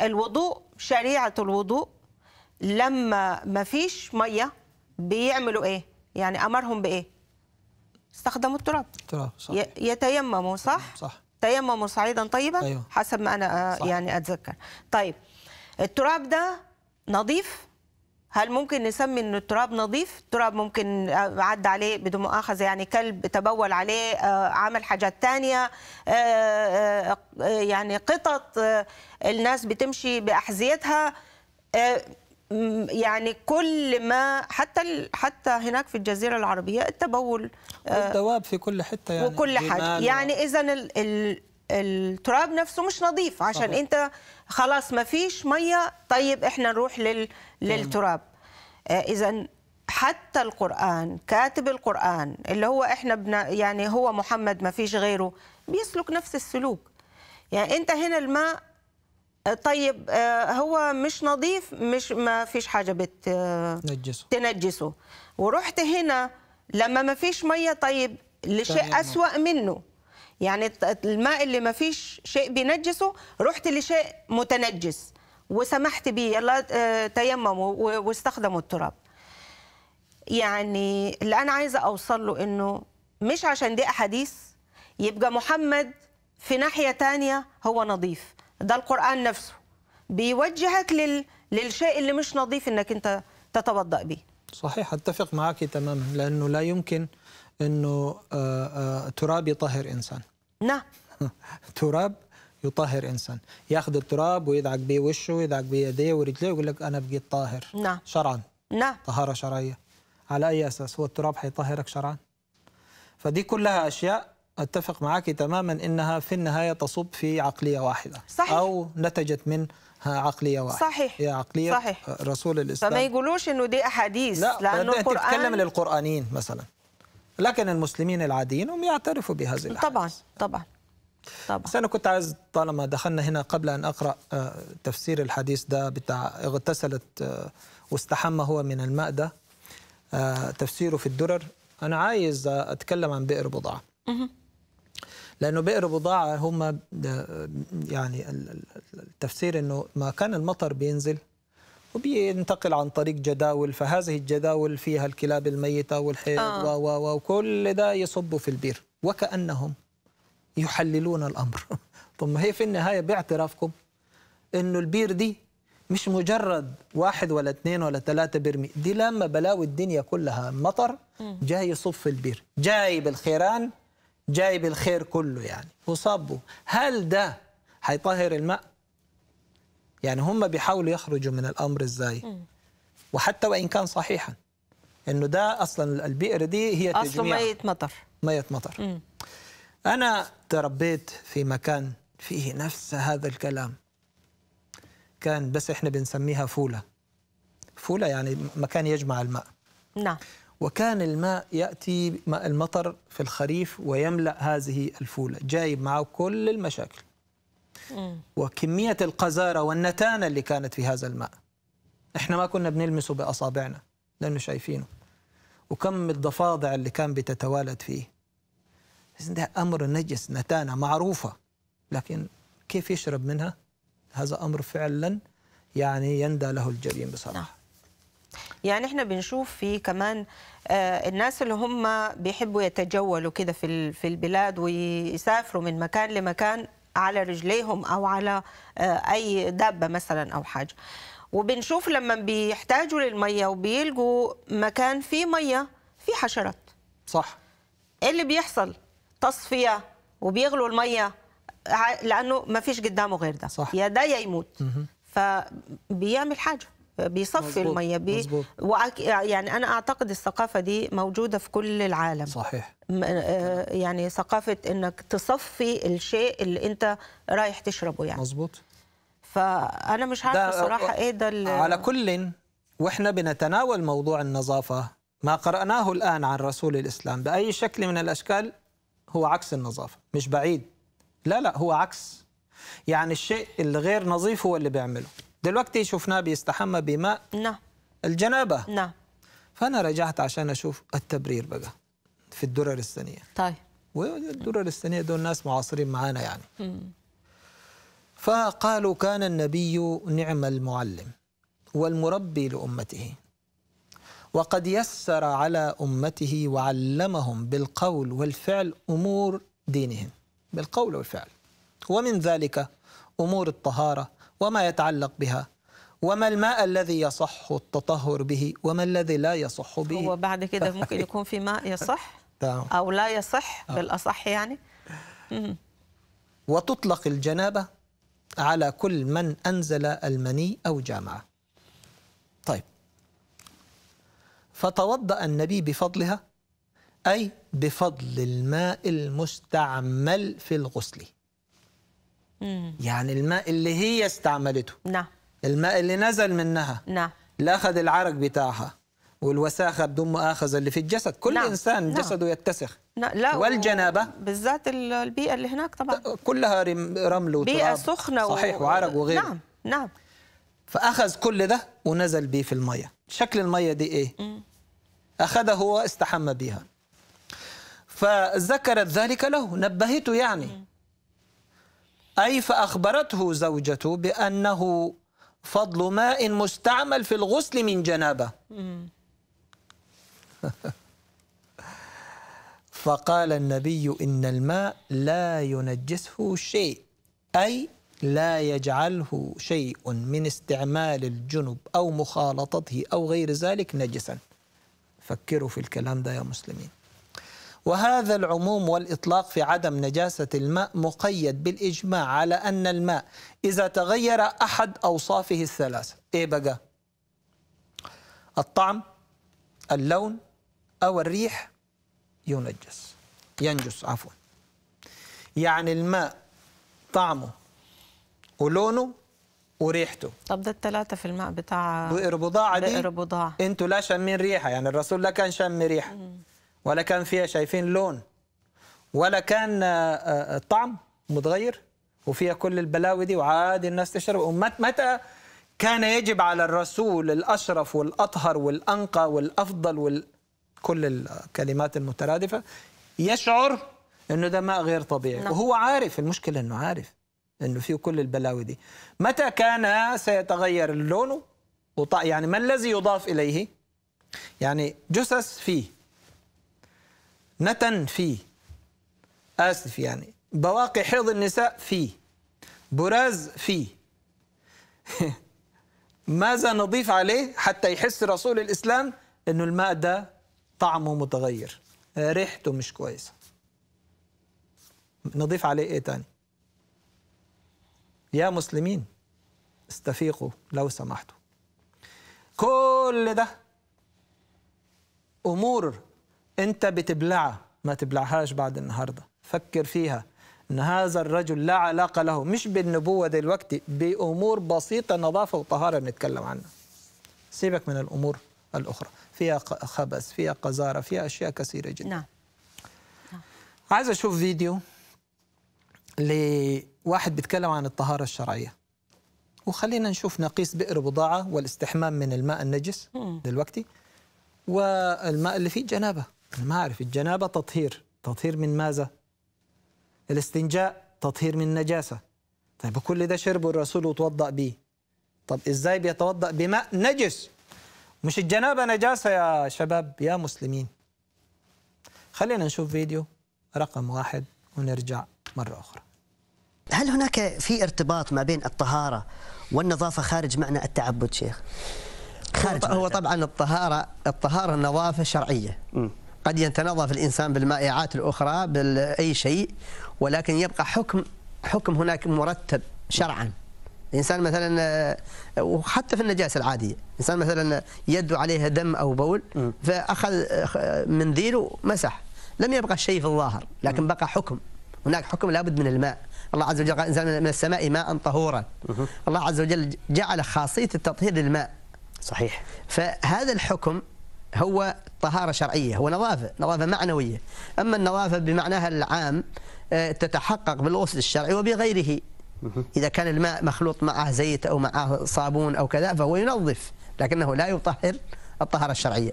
الوضوء شريعة الوضوء لما ما فيش مية بيعملوا إيه؟ يعني أمرهم بإيه؟ استخدموا التراب. ترى صح. يتيمموا صح؟ صح. تيمموا صعيدا طيبا أيوه. حسب ما أنا آه، صح. يعني أتذكر. طيب التراب ده نظيف؟ هل ممكن نسمي ان التراب نظيف؟ التراب ممكن آه، عدى عليه بدون مؤاخذة يعني كلب تبول عليه آه، عمل حاجات تانية آه، يعني قطط الناس بتمشي بأحذيتها يعني كل ما حتى حتى هناك في الجزيرة العربية التبول والدواب في كل حتة يعني وكل حاجة. يعني اذا التراب نفسه مش نظيف عشان صحيح. انت خلاص ما فيش مية طيب إحنا نروح لل للتراب. اذا حتى القرآن كاتب القرآن اللي هو إحنا بنا يعني هو محمد ما فيش غيره بيسلك نفس السلوك. يعني انت هنا الماء آه، طيب آه، هو مش نظيف مش ما فيش حاجة بت آه، نجسه تنجسه. ورحت هنا لما ما فيش مية طيب لشيء تيمم. أسوأ منه. يعني الماء اللي ما فيش شيء بينجسه رحت لشيء متنجس وسمحت بيه. يلا آه، تيمموا واستخدموا التراب. يعني اللي أنا عايزة أوصل له إنه مش عشان دي أحاديث يبقى محمد في ناحية تانية هو نظيف. ده القرآن نفسه. بيوجهك لل... للشيء اللي مش نظيف إنك أنت تتوضأ به صحيح أتفق معك تماما لأنه لا يمكن إنه آه، آه، تراب يطهر إنسان. نعم تراب يطهر إنسان. ياخذ التراب ويدعك به وشه ويدعك به يديه ورجليه ويقول لك أنا بقيت طاهر. نعم شرعا. نعم طهارة شرعية. على أي أساس؟ هو التراب حيطهرك شرعا؟ فدي كلها أشياء أتفق معك تماما إنها في النهاية تصب في عقلية واحدة. صحيح. أو نتجت منها عقلية واحدة. صحيح. هي عقلية صحيح. رسول الإسلام. فما يقولوش إنه دي أحاديث لا لأنه انت تتكلم القرآن للقرآنيين مثلا. لكن المسلمين العاديين هم يعترفوا بهذه الأحاديث. طبعا طبعا طبعا. بس أنا كنت عايز طالما دخلنا هنا قبل أن أقرأ آه، تفسير الحديث ده بتاع اغتسلت آه، واستحم هو من الماء ده آه، تفسيره في الدرر. أنا عايز أتكلم عن بئر بضاعة. لأنه بئر بضاعة هم يعني ال- ال- التفسير إنه ما كان المطر بينزل وبينتقل عن طريق جداول فهذه الجداول فيها الكلاب الميتة والحيض آه. و وكل ده يصب في البير. وكأنهم يحللون الأمر. طب ما هي في النهاية باعترافكم إنه البير دي مش مجرد واحد ولا اثنين ولا ثلاثة برمي دي لما بلاوي الدنيا كلها مطر جاي يصب في البير. جاي بالخيران جاي بالخير كله يعني. وصبوا هل ده حيطهر الماء؟ يعني هم بيحاولوا يخرجوا من الأمر إزاي؟ وحتى وإن كان صحيحا إنه ده أصلا البئر دي هي أصله ميت مطر. مية مطر. أنا تربيت في مكان فيه نفس هذا الكلام. كان بس إحنا بنسميها فولة. فولة يعني مكان يجمع الماء. نعم. وكان الماء يأتي ماء المطر في الخريف ويملأ هذه الفولة جايب معه كل المشاكل. وكمية القذارة والنتانة اللي كانت في هذا الماء. إحنا ما كنا بنلمسه بأصابعنا لأنه شايفينه. وكم الضفادع اللي كان بتتوالد فيه. ده أمر نجس نتانة معروفة. لكن كيف يشرب منها؟ هذا أمر فعلا يعني يندى له الجبين بصراحة. يعني إحنا بنشوف في كمان آه، الناس اللي هم بيحبوا يتجولوا كده في في البلاد ويسافروا من مكان لمكان على رجليهم أو على آه، أي دابة مثلا أو حاجة. وبنشوف لما بيحتاجوا للمية وبيلقوا مكان فيه مية فيه حشرات. صح. إيه اللي بيحصل؟ تصفية وبيغلوا المية ع- لأنه ما فيش قدامه غير ده. صح. يا ده يا يموت. فبيعمل حاجة. بيصفي مظبوط، الميه بي مظبوط. وأك... يعني أنا أعتقد الثقافة دي موجودة في كل العالم. صحيح. م- آه، يعني ثقافة إنك تصفي الشيء اللي أنت رايح تشربه يعني. مظبوط. فأنا مش عارفة صراحة إيه ده ال- على كل وإحنا بنتناول موضوع النظافة ما قرأناه الآن عن رسول الإسلام بأي شكل من الأشكال هو عكس النظافة مش بعيد. لا لا هو عكس. يعني الشيء اللي غير نظيف هو اللي بيعمله. دلوقتي شفناه بيستحمى بماء نعم. الجنابة. نعم. فأنا رجعت عشان أشوف التبرير بقى في الدرر السنية طيب. والدرر السنية دول ناس معاصرين معانا يعني. فقالوا كان النبي نعم المعلم والمربي لأمته. وقد يسر على أمته وعلمهم بالقول والفعل أمور دينهم. بالقول والفعل. ومن ذلك أمور الطهارة وما يتعلق بها. وما الماء الذي يصح التطهر به وما الذي لا يصح به. هو بعد كده ممكن يكون في ماء يصح. أو لا يصح بالأصح يعني. وتطلق الجنابة على كل من أنزل المني أو جامعه. طيب. فتوضأ النبي بفضلها أي بفضل الماء المستعمل في الغسل. مم. يعني الماء اللي هي استعملته. نعم. الماء اللي نزل منها. نعم. اللي أخذ العرق بتاعها والوساخة بدون مؤاخذة اللي في الجسد. كل نعم. إنسان نعم. جسده يتسخ. لا لا والجنابة؟ بالذات ال- البيئة اللي هناك طبعا. كلها رم- رمل وتراب. بيئة سخنة و- صحيح وعرق وغيره. نعم نعم. فأخذ كل ده ونزل بيه في المية. شكل المية دي إيه؟ أخذه هو استحمى بها فذكرت ذلك له نبهته يعني. أي فأخبرته زوجته بأنه فضل ماء مستعمل في الغسل من جنابة. فقال النبي إن الماء لا ينجسه شيء أي لا يجعله شيء من استعمال الجنب أو مخالطته أو غير ذلك نجسا. فكروا في الكلام ده يا مسلمين. وهذا العموم والإطلاق في عدم نجاسة الماء مقيد بالإجماع على أن الماء إذا تغير أحد أوصافه الثلاثة إيه بقى؟ الطعم اللون أو الريح ينجس. ينجس عفوا. يعني الماء طعمه ولونه وريحته. طب ده الثلاثة في الماء بتاع بئر بضاعة دي؟ بئر بضاعة. أنتوا لا شامين ريحة يعني الرسول لا كان شام ريحة. ولا كان فيها شايفين لون ولا كان آه، آه، الطعم متغير وفيها كل البلاوي دي وعادي الناس تشرب. متى كان يجب على الرسول الأشرف والأطهر والأنقى والأفضل وال... كل الكلمات المترادفة يشعر إنه ده ماء غير طبيعي. نعم. وهو عارف المشكلة إنه عارف إنه فيه كل البلاوي دي. متى كان سيتغير لونه؟ وط... يعني ما الذي يضاف إليه؟ يعني جثث فيه. نتن فيه آسف يعني. بواقي حيض النساء فيه براز فيه ماذا نضيف عليه حتى يحس رسول الإسلام إنه الماء ده طعمه متغير؟ ريحته مش كويسة. نضيف عليه إيه تاني؟ يا مسلمين استفيقوا لو سمحتوا. كل ده أمور انت بتبلعها ما تبلعهاش بعد النهارده. فكر فيها. إن هذا الرجل لا علاقة له. مش بالنبوة دلوقتي بأمور بسيطة نظافة وطهارة بنتكلم عنها. سيبك من الأمور الأخرى. فيها خبث فيها قذارة فيها أشياء كثيرة جدا. نعم. عايز أشوف فيديو لواحد بيتكلم عن الطهارة الشرعية. وخلينا نشوف نقيس بئر بضاعة والاستحمام من الماء النجس. دلوقتي والماء اللي فيه جنابة. أنا ما أعرف الجنابة تطهير. تطهير من ماذا؟ الاستنجاء تطهير من نجاسة. طيب كل ده شربه الرسول وتوضأ به طب إزاي بيتوضأ بماء نجس؟ مش الجنابة نجاسة يا شباب يا مسلمين. خلينا نشوف فيديو رقم واحد ونرجع مرة أخرى. هل هناك في ارتباط ما بين الطهارة والنظافة خارج معنى التعبد شيخ؟ خارج هو معنى طبعا الطهارة الطهارة النظافة شرعية. قد يتنظف الإنسان بالمائعات الأخرى بأي شيء ولكن يبقى حكم حكم هناك مرتب شرعا. الإنسان مثلا وحتى في النجاسة العادية إنسان مثلا يد عليها دم أو بول فأخذ آه، منديل ومسح لم يبقى شيء في الظاهر لكن بقى حكم. هناك حكم لابد من الماء. الله عز وجل قال انزل من السماء ماء طهورا. الله عز وجل جعل خاصية التطهير للماء. صحيح. فهذا الحكم هو طهارة شرعية هو نظافة نظافة معنوية. أما النظافة بمعناها العام آه، تتحقق بالغسل الشرعي وبغيره. إذا كان الماء مخلوط معه زيت أو معه صابون أو كذا فهو ينظف لكنه لا يطهر الطهارة الشرعية.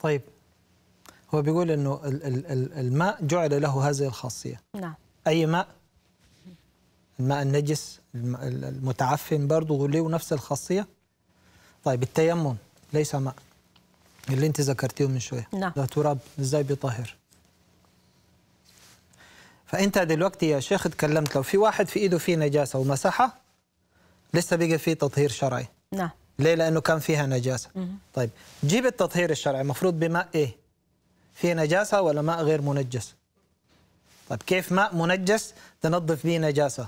طيب هو بيقول إنه ال- ال- ال- الماء جعل له هذه الخاصية. نعم. أي ماء؟ الماء النجس الم- ال- المتعفن برضه له نفس الخاصية؟ طيب التيمم ليس ماء اللي انت ذكرتيه من شوية نعم. ده تراب إزاي بيطهر فانت دلوقتي يا شيخ اتكلمت لو في واحد في ايده فيه نجاسة ومسحها لسه بقى فيه تطهير شرعي نعم ليه؟ لأنه كان فيها نجاسة. طيب جيب التطهير الشرعي مفروض بماء إيه؟ فيه نجاسة ولا ماء غير منجس؟ طيب كيف ماء منجس تنظف به نجاسة؟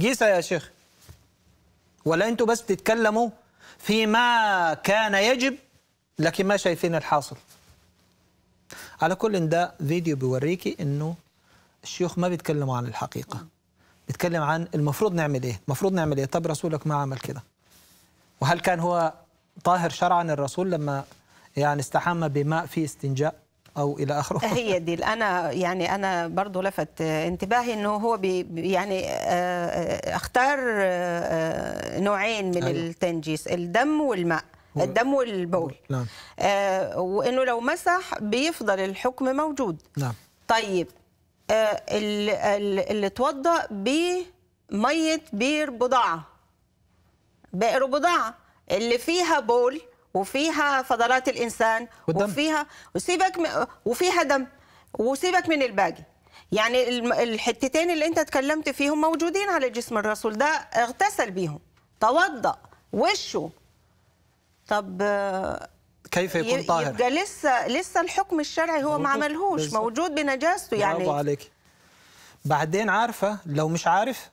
قيسها يا شيخ. ولا أنتوا بس بتتكلموا في ما كان يجب لكن ما شايفين الحاصل. على كل ده فيديو بيوريكي إنه الشيوخ ما بيتكلموا عن الحقيقة. بيتكلم عن المفروض نعمل إيه؟ المفروض نعمل إيه؟ طب رسولك ما عمل كده. وهل كان هو طاهر شرعا الرسول لما يعني استحمى بماء فيه استنجاء أو إلى اخره هي دي أنا يعني أنا برضو لفت انتباهي إنه هو بي يعني آه، آه، أختار آه، نوعين من أيوة. التنجيس الدم والماء الدم والبول. نعم. آه، وإنه لو مسح بيفضل الحكم موجود. نعم. طيب آه، ال- ال- اللي اتوضا بمية بير بضاعة. بئر بضاعة اللي فيها بول وفيها فضلات الإنسان والدم. وفيها وسيبك م- وفيها دم وسيبك من الباقي يعني الحتتين اللي أنت اتكلمت فيهم موجودين على جسم الرسول ده اغتسل بيهم توضأ وشه طب كيف يكون طاهر يبقى لسه لسه الحكم الشرعي هو ما. عملهوش. موجود بنجاسته برافو يعني عليك بعدين عارفة لو مش عارف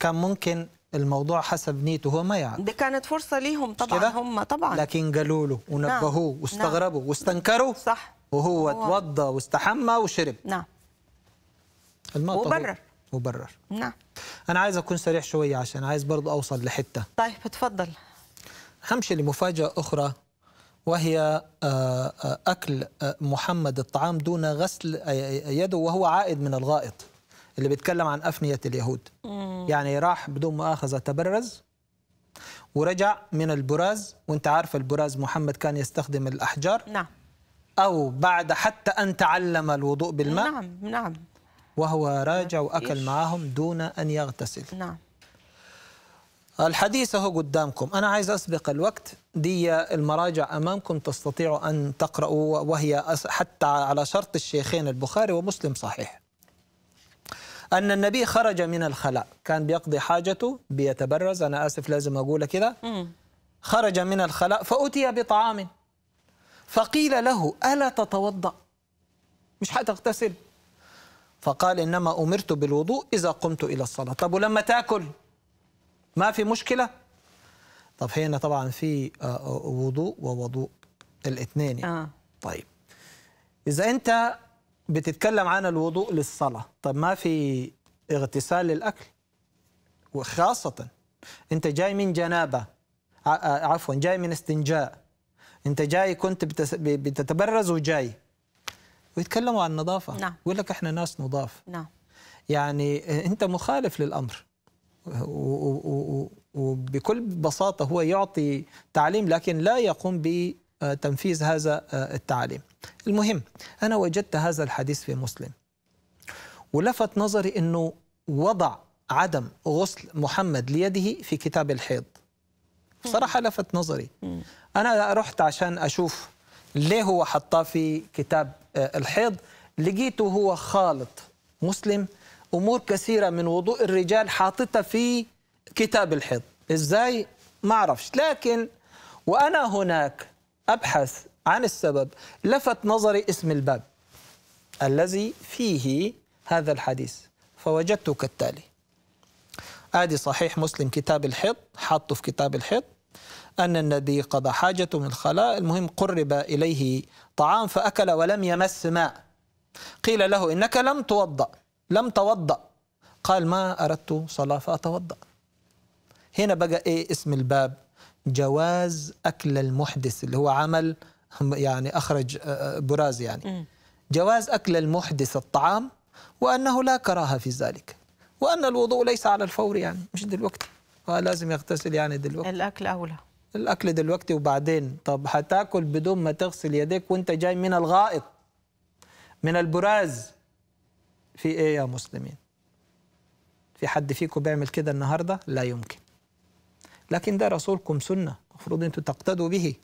كان ممكن الموضوع حسب نيته هو ما يعرف. دي كانت فرصة ليهم طبعا كده؟ هم طبعا. لكن قالوا له ونبهوه نعم. واستغربوا واستنكروا صح. وهو هو- توضى واستحمى وشرب. نعم. طهور. وبرر. وبرر نعم. أنا عايز أكون سريع شوية عشان عايز برضو أوصل لحتة. طيب اتفضل. همشي لمفاجأة أخرى وهي آه، آه، أكل آه، محمد الطعام دون غسل يده وهو عائد من الغائط. اللي بيتكلم عن أفنية اليهود. يعني راح بدون مؤاخذة تبرز ورجع من البراز وأنت عارف البراز محمد كان يستخدم الأحجار؟ نعم. أو بعد حتى أن تعلم الوضوء بالماء؟ نعم نعم. وهو راجع وأكل. معهم دون أن يغتسل. نعم. الحديث هو قدامكم. أنا عايز أسبق الوقت. دي المراجع أمامكم تستطيعوا أن تقرأوا وهي حتى على شرط الشيخين البخاري ومسلم صحيح. أن النبي خرج من الخلاء. كان بيقضي حاجته بيتبرز. أنا آسف لازم أقول كده. خرج من الخلاء فأتي بطعام. فقيل له ألا تتوضأ؟ مش حتغتسل. فقال إنما أمرت بالوضوء إذا قمت إلى الصلاة. طب ولما تأكل؟ ما في مشكلة؟ طب هنا طبعا في آه، وضوء ووضوء. الاثنين يعني. آه. طيب. إذا أنت بتتكلم عن الوضوء للصلاة. طب ما في اغتسال للأكل؟ وخاصة أنت جاي من جنابة آه، عفوا جاي من استنجاء. أنت جاي كنت ب- بتتبرز وجاي. ويتكلموا عن النظافة نعم. يقول لك إحنا ناس نضاف نعم. يعني أنت مخالف و- وبكل بساطة هو يعطي تعليم لكن لا يقوم بتنفيذ هذا التعليم. المهم أنا وجدت هذا الحديث في مسلم. ولفت نظري إنه وضع عدم غسل محمد ليده في كتاب الحيض. بصراحه لفت نظري. أنا رحت عشان أشوف ليه هو حطاه في كتاب آه، الحيض. لقيته هو خالط مسلم. أمور كثيرة من وضوء الرجال حاططها في كتاب الحيض. إزاي؟ ما أعرفش. لكن وأنا هناك أبحث عن السبب لفت نظري اسم الباب الذي فيه هذا الحديث فوجدته كالتالي آدي صحيح مسلم كتاب الحيض حاطه في كتاب الحيض أن النبي قضى حاجته من الخلاء المهم قرب إليه طعام فأكل ولم يمس ماء. قيل له إنك لم توضأ لم توضأ. قال ما أردت صلاة فأتوضأ. هنا بقى إيه اسم الباب؟ جواز أكل المحدث اللي هو عمل يعني أخرج آه، براز يعني. جواز أكل المحدث الطعام وأنه لا كراهة في ذلك وأن الوضوء ليس على الفور يعني مش دلوقتي لازم يغتسل يعني دلوقتي. الأكل أولى. الأكل دلوقتي وبعدين طب هتاكل بدون ما تغسل يديك وأنت جاي من الغائط من البراز. في إيه يا مسلمين؟ في حد فيكم بيعمل كده النهارده؟ لا يمكن. لكن ده رسولكم سنة المفروض أنتوا تقتدوا به.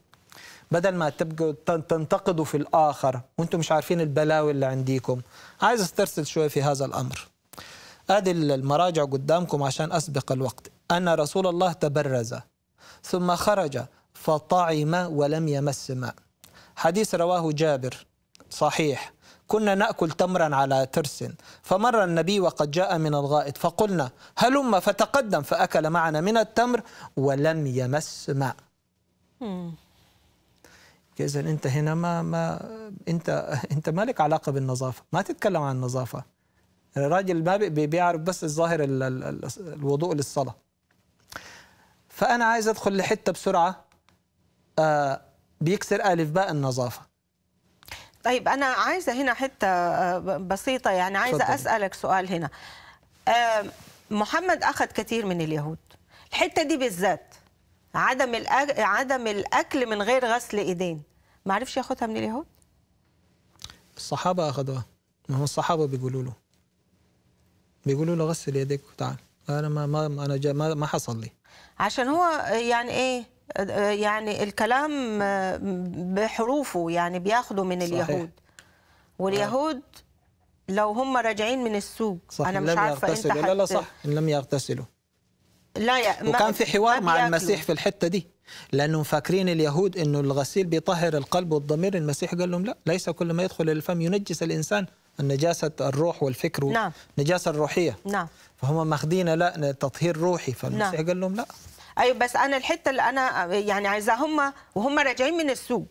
بدل ما تبقوا تن- تنتقدوا في الآخر وأنتم مش عارفين البلاوي اللي عنديكم. عايز استرسل شوية في هذا الأمر. أدي المراجع قدامكم عشان أسبق الوقت. أن رسول الله تبرز ثم خرج فطعم ولم يمس ماء. حديث رواه جابر صحيح. كنا نأكل تمرا على ترس. فمر النبي وقد جاء من الغائط فقلنا هلم. فتقدم فأكل معنا من التمر ولم يمس ماء. اذا أنت هنا ما ما أنت أنت ما لك علاقة بالنظافة؟ ما تتكلم عن النظافة. الراجل ما بي- بيعرف بس الظاهر ال- ال- ال- الوضوء للصلاة. فأنا عايز أدخل لحتة بسرعة آه بيكسر ألف باء النظافة. طيب أنا عايزة هنا حتة آه، بسيطة يعني عايزة. أسألك سؤال هنا. محمد أخذ كثير من اليهود. الحتة دي بالذات عدم الأك... عدم الأكل من غير غسل إيدين ما عرفش ياخدها من اليهود؟ الصحابة أخذوها. ما هو الصحابة بيقولوا له. بيقولوا له غسل يديك وتعال. أنا ما ما أنا ما, ما حصل لي. عشان هو يعني إيه؟ يعني الكلام بحروفه يعني بياخده من صحيح. اليهود واليهود لو هم راجعين من السوق صح أنا مش عارفة أنت يغتسلوا لا لا حت- صح إن لم يغتسلوا لا يا ما- وكان في حوار مع. المسيح في الحتة دي لانهم فاكرين اليهود إنه الغسيل بيطهر القلب والضمير المسيح قال لهم لا ليس كل ما يدخل إلى الفم ينجس الإنسان النجاسة الروح والفكر نعم. النجاسه الروحية نعم فهم ماخذين لا تطهير روحي فالمسيح نعم. قال لهم لا أيوه بس أنا الحتة اللي أنا يعني عايزاها هم وهم راجعين من السوق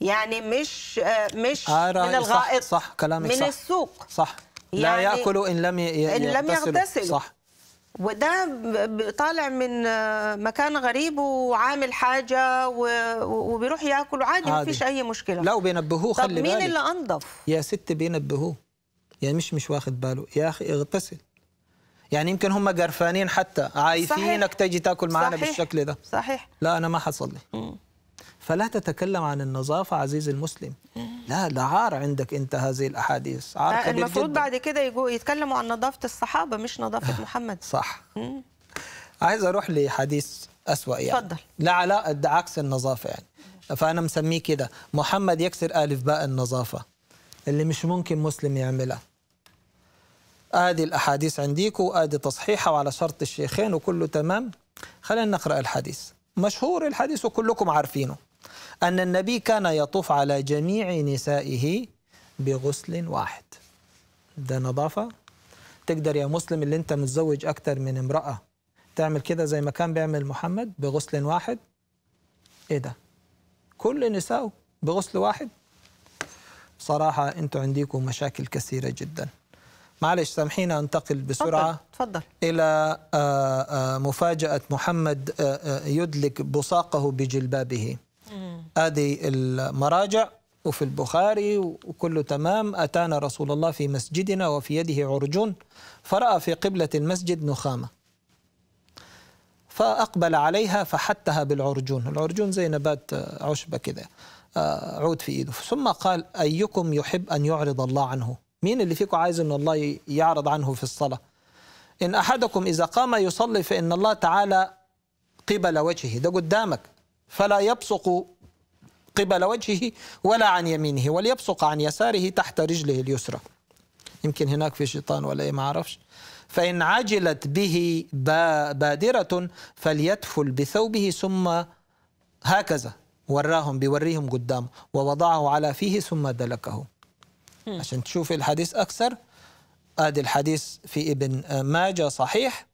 يعني مش مش آه، من الغائط صح, صح كلامك من صح السوق. صح. لا يعني يأكلوا إن لم ي- إن لم يغتسلوا. يغتسلوا. صح. وده طالع من آه، مكان غريب وعامل حاجة و- وبيروح يأكل عادي ما. فيش أي مشكلة. لا وبينبهوه طب خلي مين بالك. اللي أنظف؟ يا ست بينبهوه يعني مش مش واخد باله. يا أخي اغتسل. يعني يمكن هم قرفانين حتى عايزينك تجي تاكل معانا صحيح. بالشكل ده. صحيح. لا أنا ما حصل لي. فلا تتكلم عن النظافة عزيزي المسلم. لا لا عار عندك أنت هذه الأحاديث. عار آه، كبير المفروض جدا. بعد كده يتكلموا عن نظافة الصحابة مش نظافة محمد. صح. عايز أروح لحديث أسوأ يعني. اتفضل. لا علاء ده عكس النظافة يعني. فأنا مسميه كده محمد يكسر ألف باء النظافة اللي مش ممكن مسلم يعملها. ادي الأحاديث عنديكم وآدي تصحيحها وعلى شرط الشيخين وكله تمام. خلينا نقرأ الحديث. مشهور الحديث وكلكم عارفينه. أن النبي كان يطوف على جميع نسائه بغسل واحد. ده نظافة؟ تقدر يا مسلم اللي أنت متزوج أكتر من امرأة تعمل كده زي ما كان بيعمل محمد بغسل واحد؟ إيه ده؟ كل نسائه بغسل واحد؟ صراحة أنتوا عندكم مشاكل كثيرة جدا. معلش سامحينا أنتقل بسرعة. اتفضل اتفضل إلى آه، آه، مفاجأة محمد آه، يدلك بصاقه بجلبابه. هذه المراجع وفي البخاري وكله تمام. أتانا رسول الله في مسجدنا وفي يده عرجون فرأى في قبلة المسجد نخامة. فأقبل عليها فحتها بالعرجون. العرجون زي نبات عشبة كده عود في إيده. ثم قال أيكم يحب أن يعرض الله عنه؟ مين اللي فيكم عايز أن الله يعرض عنه في الصلاة؟ إن أحدكم إذا قام يصلي فإن الله تعالى قبل وجهه ده قدامك. فلا يبصق قبل وجهه ولا عن يمينه وليبصق عن يساره تحت رجله اليسرى. يمكن هناك في شيطان ولا إيه ما أعرفش. فإن عجلت به با- بادرة فليدفل بثوبه ثم هكذا وراهم بيوريهم قدامه. ووضعه على فيه ثم دلكه. عشان تشوف الحديث أكثر. ادي الحديث في ابن ماجه صحيح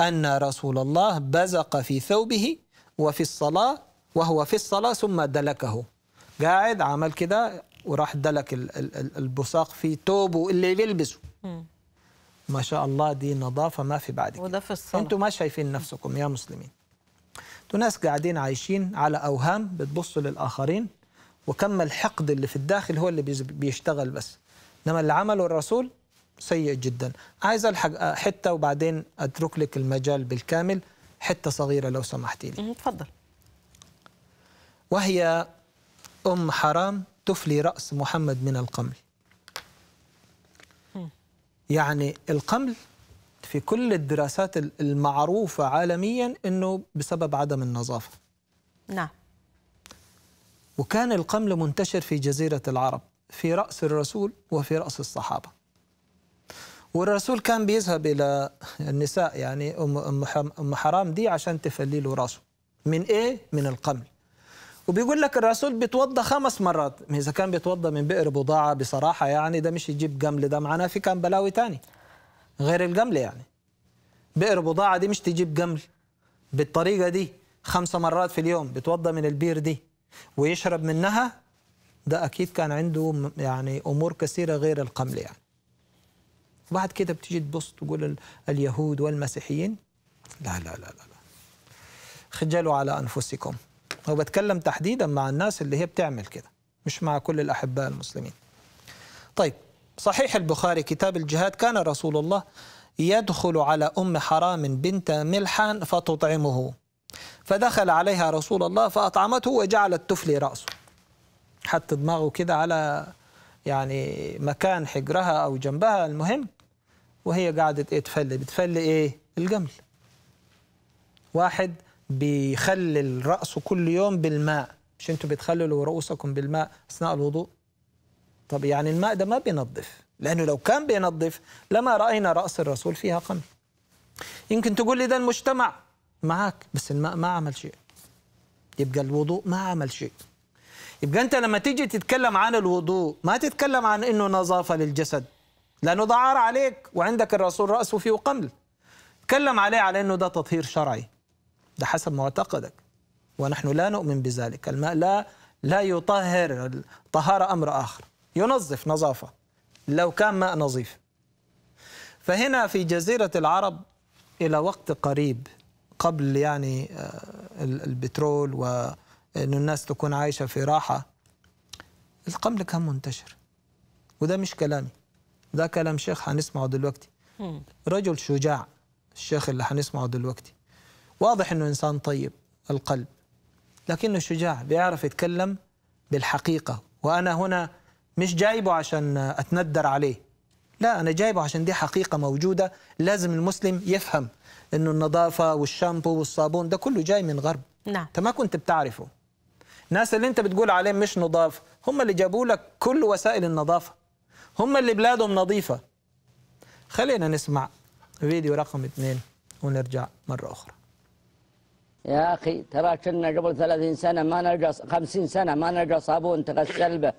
أن رسول الله بزق في ثوبه وفي الصلاة وهو في الصلاة ثم دلكه. قاعد عمل كده وراح دلك ال- ال- ال- البصاق في ثوبه اللي بيلبسه ما شاء الله دي نظافة ما في بعد كده. وده في الصلاة. أنتم ما شايفين نفسكم يا مسلمين. وناس قاعدين عايشين على أوهام بتبصوا للآخرين. وكم الحقد اللي في الداخل هو اللي بيشتغل بس. إنما اللي عمله الرسول سيء جدا. عايز ألحق حتة وبعدين أترك لك المجال بالكامل. حتة صغيرة لو سمحتي لي. تفضل. وهي أم حرام تفلي رأس محمد من القمل. يعني القمل في كل الدراسات المعروفة عالميا أنه بسبب عدم النظافة. نعم. وكان القمل منتشر في جزيرة العرب في رأس الرسول وفي رأس الصحابة. والرسول كان بيذهب إلى النساء يعني أم, حرام دي عشان تفلي له راسه. من إيه؟ من القمل. وبيقول لك الرسول بيتوضى خمس مرات. إذا كان بيتوضى من بئر بضاعة بصراحة يعني ده مش يجيب جمل ده معناه في كان بلاوي تاني. غير الجمل يعني. بئر بضاعة دي مش تجيب جمل بالطريقة دي خمسة مرات في اليوم بتوضى من البير دي. ويشرب منها ده أكيد كان عنده يعني أمور كثيرة غير القمل يعني. وبعد كده بتيجي تبص تقول ال- اليهود والمسيحيين لا لا لا لا, لا. خجلوا على أنفسكم. وبتكلم تحديدا مع الناس اللي هي بتعمل كده مش مع كل الأحباء المسلمين. طيب صحيح البخاري كتاب الجهاد كان رسول الله يدخل على أم حرام بنت ملحان فتطعمه. فدخل عليها رسول الله فأطعمته وجعلت تفلي رأسه. حط دماغه كده على يعني مكان حجرها أو جنبها. المهم وهي قاعدة إيه؟ تفلي بتفلي إيه؟ الجمل. واحد بيخلل رأسه كل يوم بالماء. مش أنتوا بتخللوا رؤوسكم بالماء أثناء الوضوء؟ طب يعني الماء ده ما بينظف. لأنه لو كان بينظف لما رأينا رأس الرسول فيها قمل يمكن تقول لي ده المجتمع. معاك بس الماء ما عمل شيء. يبقى الوضوء ما عمل شيء. يبقى أنت لما تيجي تتكلم عن الوضوء ما تتكلم عن إنه نظافة للجسد. لأنه ده عار عليك وعندك الرسول رأسه فيه قمل. تكلم عليه على إنه ده تطهير شرعي. ده حسب معتقدك. ونحن لا نؤمن بذلك. الماء لا لا يطهر الطهارة أمر آخر. ينظف نظافة. لو كان ماء نظيف. فهنا في جزيرة العرب إلى وقت قريب قبل يعني آه، ال- البترول وأن الناس تكون عايشة في راحة القمل كان منتشر. وده مش كلامي ده كلام شيخ هنسمعه دلوقتي. رجل شجاع الشيخ اللي هنسمعه دلوقتي. واضح إنه إنسان طيب القلب لكنه شجاع بيعرف يتكلم بالحقيقة. وأنا هنا مش جايبه عشان أتندر عليه لا أنا جايبه عشان دي حقيقة موجودة لازم المسلم يفهم. إنه النظافة والشامبو والصابون ده كله جاي من غرب. نعم. أنت ما كنت بتعرفه. الناس اللي أنت بتقول عليهم مش نضاف هم اللي جابوا لك كل وسائل النظافة. هم اللي بلادهم نظيفة. خلينا نسمع فيديو رقم اثنين ونرجع مرة أخرى. يا أخي ترى كنا قبل ثلاثين سنة ما نلقى خمسين سنة ما نلقى صابون تغسل به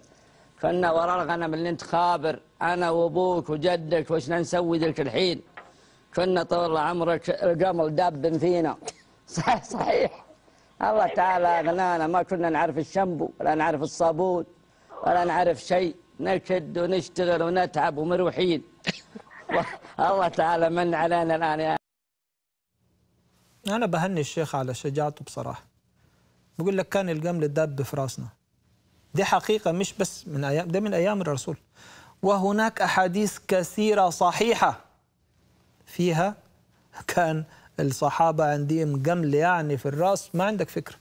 كنا ورا الغنم اللي أنت خابر أنا وأبوك وجدك وش نسوي ذلك الحين؟ كنا طول عمرك القمل داب فينا. صح صحيح. الله تعالى أغنانا ما كنا نعرف الشامبو ولا نعرف الصابون ولا نعرف شيء. نكد ونشتغل ونتعب ومروحين. الله تعالى من علينا الآن يا أنا بهني الشيخ على شجاعته بصراحة. بقول لك كان الجمل داب في راسنا. دي حقيقة مش بس من أيام ده من أيام الرسول. وهناك أحاديث كثيرة صحيحة. فيها كان الصحابة عندهم جمل يعني في الرأس. ما عندك فكرة.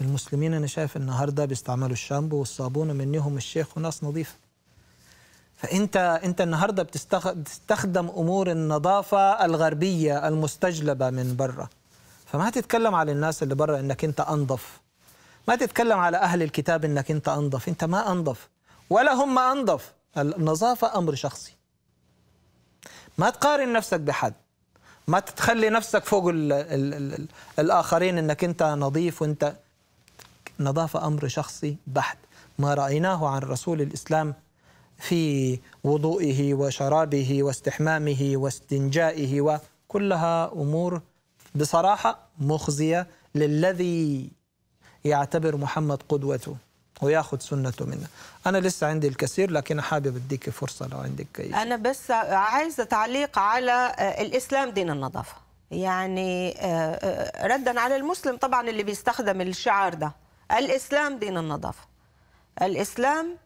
المسلمين أنا شايف النهارده بيستعملوا الشامبو والصابون ومنهم الشيخ وناس نظيفة. فأنت أنت النهارده بتستخ- بتستخدم أمور النظافة الغربية المستجلبة من برا. فما تتكلم على الناس اللي برا إنك أنت أنظف. ما تتكلم على أهل الكتاب إنك أنت أنظف. أنت ما أنظف. ولا هم أنظف. النظافة أمر شخصي. ما تقارن نفسك بحد. ما تتخلي نفسك فوق ال ال ال ال الآخرين إنك أنت نظيف وأنت نظافة أمر شخصي بحت. ما رأيناه عن رسول الإسلام في وضوئه وشرابه واستحمامه واستنجائه وكلها أمور بصراحة مخزية للذي يعتبر محمد قدوته. وياخذ سنته منه. أنا لسه عندي الكثير لكن حابب أديك فرصة لو عندك شيء. أنا بس عايزة تعليق على آه، الإسلام دين النظافة. يعني آه، آه، ردا على المسلم طبعا اللي بيستخدم الشعار ده. الإسلام دين النظافة. الإسلام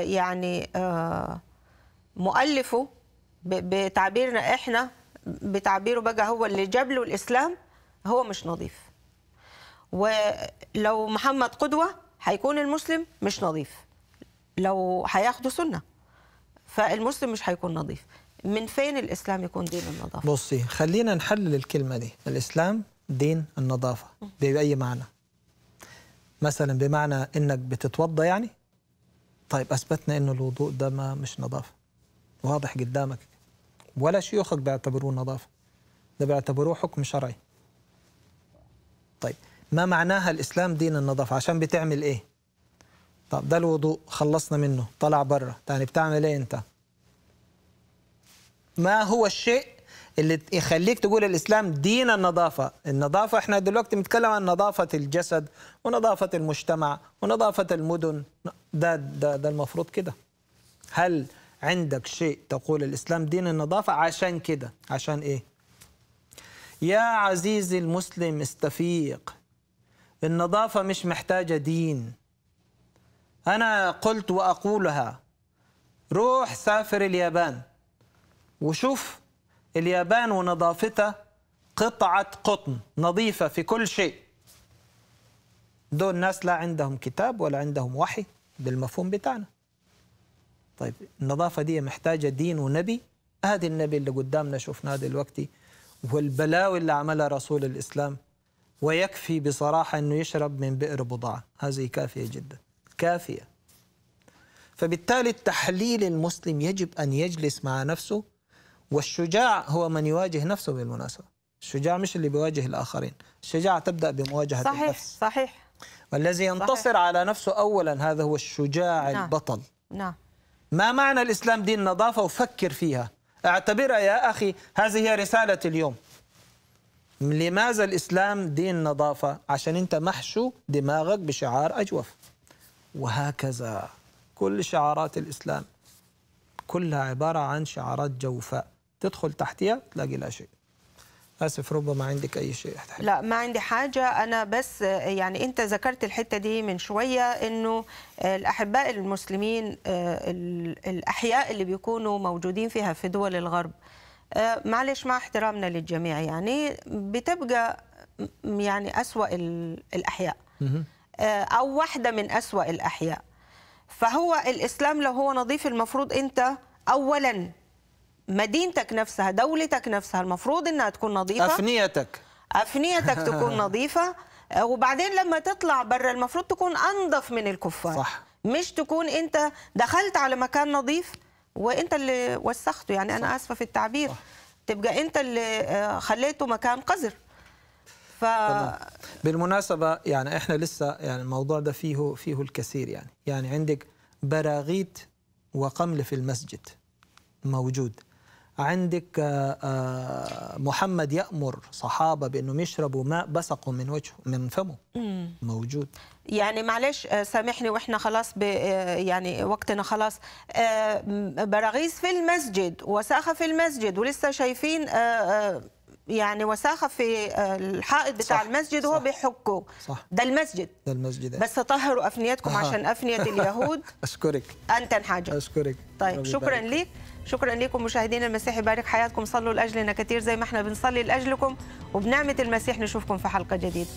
يعني مؤلفه بتعبيرنا إحنا بتعبيره بقى هو اللي جاب له الإسلام هو مش نظيف. ولو محمد قدوة هيكون المسلم مش نظيف. لو هياخدوا سنة فالمسلم مش هيكون نظيف. من فين الإسلام يكون دين النظافة؟ بصي خلينا نحلل الكلمة دي. الإسلام دين النظافة بأي معنى؟ مثلا بمعنى إنك بتتوضى يعني؟ طيب أثبتنا إنه الوضوء ده ما مش نظافة. واضح قدامك. ولا شيوخك بيعتبروه نظافة. ده بيعتبروه حكم شرعي. طيب ما معناها الإسلام دين النظافة؟ عشان بتعمل إيه؟ طب ده الوضوء خلصنا منه طلع برا تاني بتعمل إيه أنت؟ ما هو الشيء اللي يخليك تقول الإسلام دين النظافة، النظافة إحنا دلوقتي بنتكلم عن نظافة الجسد ونظافة المجتمع ونظافة المدن. ده ده ده المفروض كده. هل عندك شيء تقول الإسلام دين النظافة؟ عشان كده، عشان إيه؟ يا عزيزي المسلم استفيق. النظافة مش محتاجة دين. أنا قلت وأقولها روح سافر اليابان. وشوف اليابان ونظافتها قطعة قطن نظيفة في كل شيء. دول ناس لا عندهم كتاب ولا عندهم وحي بالمفهوم بتاعنا. طيب النظافة دي محتاجة دين ونبي؟ هذه النبي اللي قدامنا شفناه دلوقتي والبلاوي اللي عملها رسول الإسلام. ويكفي بصراحة أنه يشرب من بئر بضاعة. هذه كافية جدا. كافية. فبالتالي التحليل المسلم يجب أن يجلس مع نفسه والشجاع هو من يواجه نفسه بالمناسبة. الشجاع مش اللي بيواجه الآخرين. الشجاعة تبدأ بمواجهة صحيح النفس. صحيح. والذي ينتصر على نفسه أولا هذا هو الشجاع نعم. البطل. نعم. ما معنى الإسلام دين نظافة؟ وفكر فيها. أعتبرها يا أخي هذه هي رسالة اليوم. لماذا الإسلام دين نظافة؟ عشان أنت محشو دماغك بشعار أجوف. وهكذا. كل شعارات الإسلام كلها عبارة عن شعارات جوفاء تدخل تحتها تلاقي لا شيء. آسف ربما عندك أي شيء. لا ما عندي حاجة. أنا بس يعني أنت ذكرت الحتة دي من شوية إنه آه، الأحباء المسلمين آه، ال- الأحياء اللي بيكونوا موجودين فيها في دول الغرب معلش مع احترامنا للجميع يعني بتبقى يعني أسوأ ال- الأحياء. آه، أو واحدة من أسوأ الأحياء. فهو الإسلام لو هو نظيف المفروض أنت أولا مدينتك نفسها دولتك نفسها المفروض إنها تكون نظيفة. أفنيتك. أفنيتك تكون نظيفة. آه، وبعدين لما تطلع برا المفروض تكون أنظف من الكفار. صح. مش تكون أنت دخلت على مكان نظيف وأنت اللي وسخته. يعني أنا آسفة في التعبير. تبقى أنت اللي آه، خليته مكان قذر. ف بالمناسبة يعني إحنا لسه يعني الموضوع ده فيه فيه الكثير يعني. يعني عندك براغيث وقمل في المسجد موجود. عندك آه، آه، محمد يأمر صحابة بأنهم يشربوا ماء بصقوا من وجهه من فمه. موجود. يعني معلش آه، سامحني وإحنا خلاص ب آه، يعني وقتنا خلاص. آه، براغيث في المسجد وساخه في المسجد ولسه شايفين آه، آه، يعني وساخه في آه، الحائط بتاع صح، المسجد وهو. بيحكه. صح. ده المسجد. ده المسجد. بس طهروا أفنيتكم أها. عشان أفنية اليهود. أشكرك. انتن حاجة أشكرك. طيب شكرا. ليك. شكرا لكم مشاهدينا. المسيح يبارك حياتكم. صلوا لأجلنا كثير زي ما إحنا بنصلي لأجلكم. وبنعمة المسيح نشوفكم في حلقة جديدة.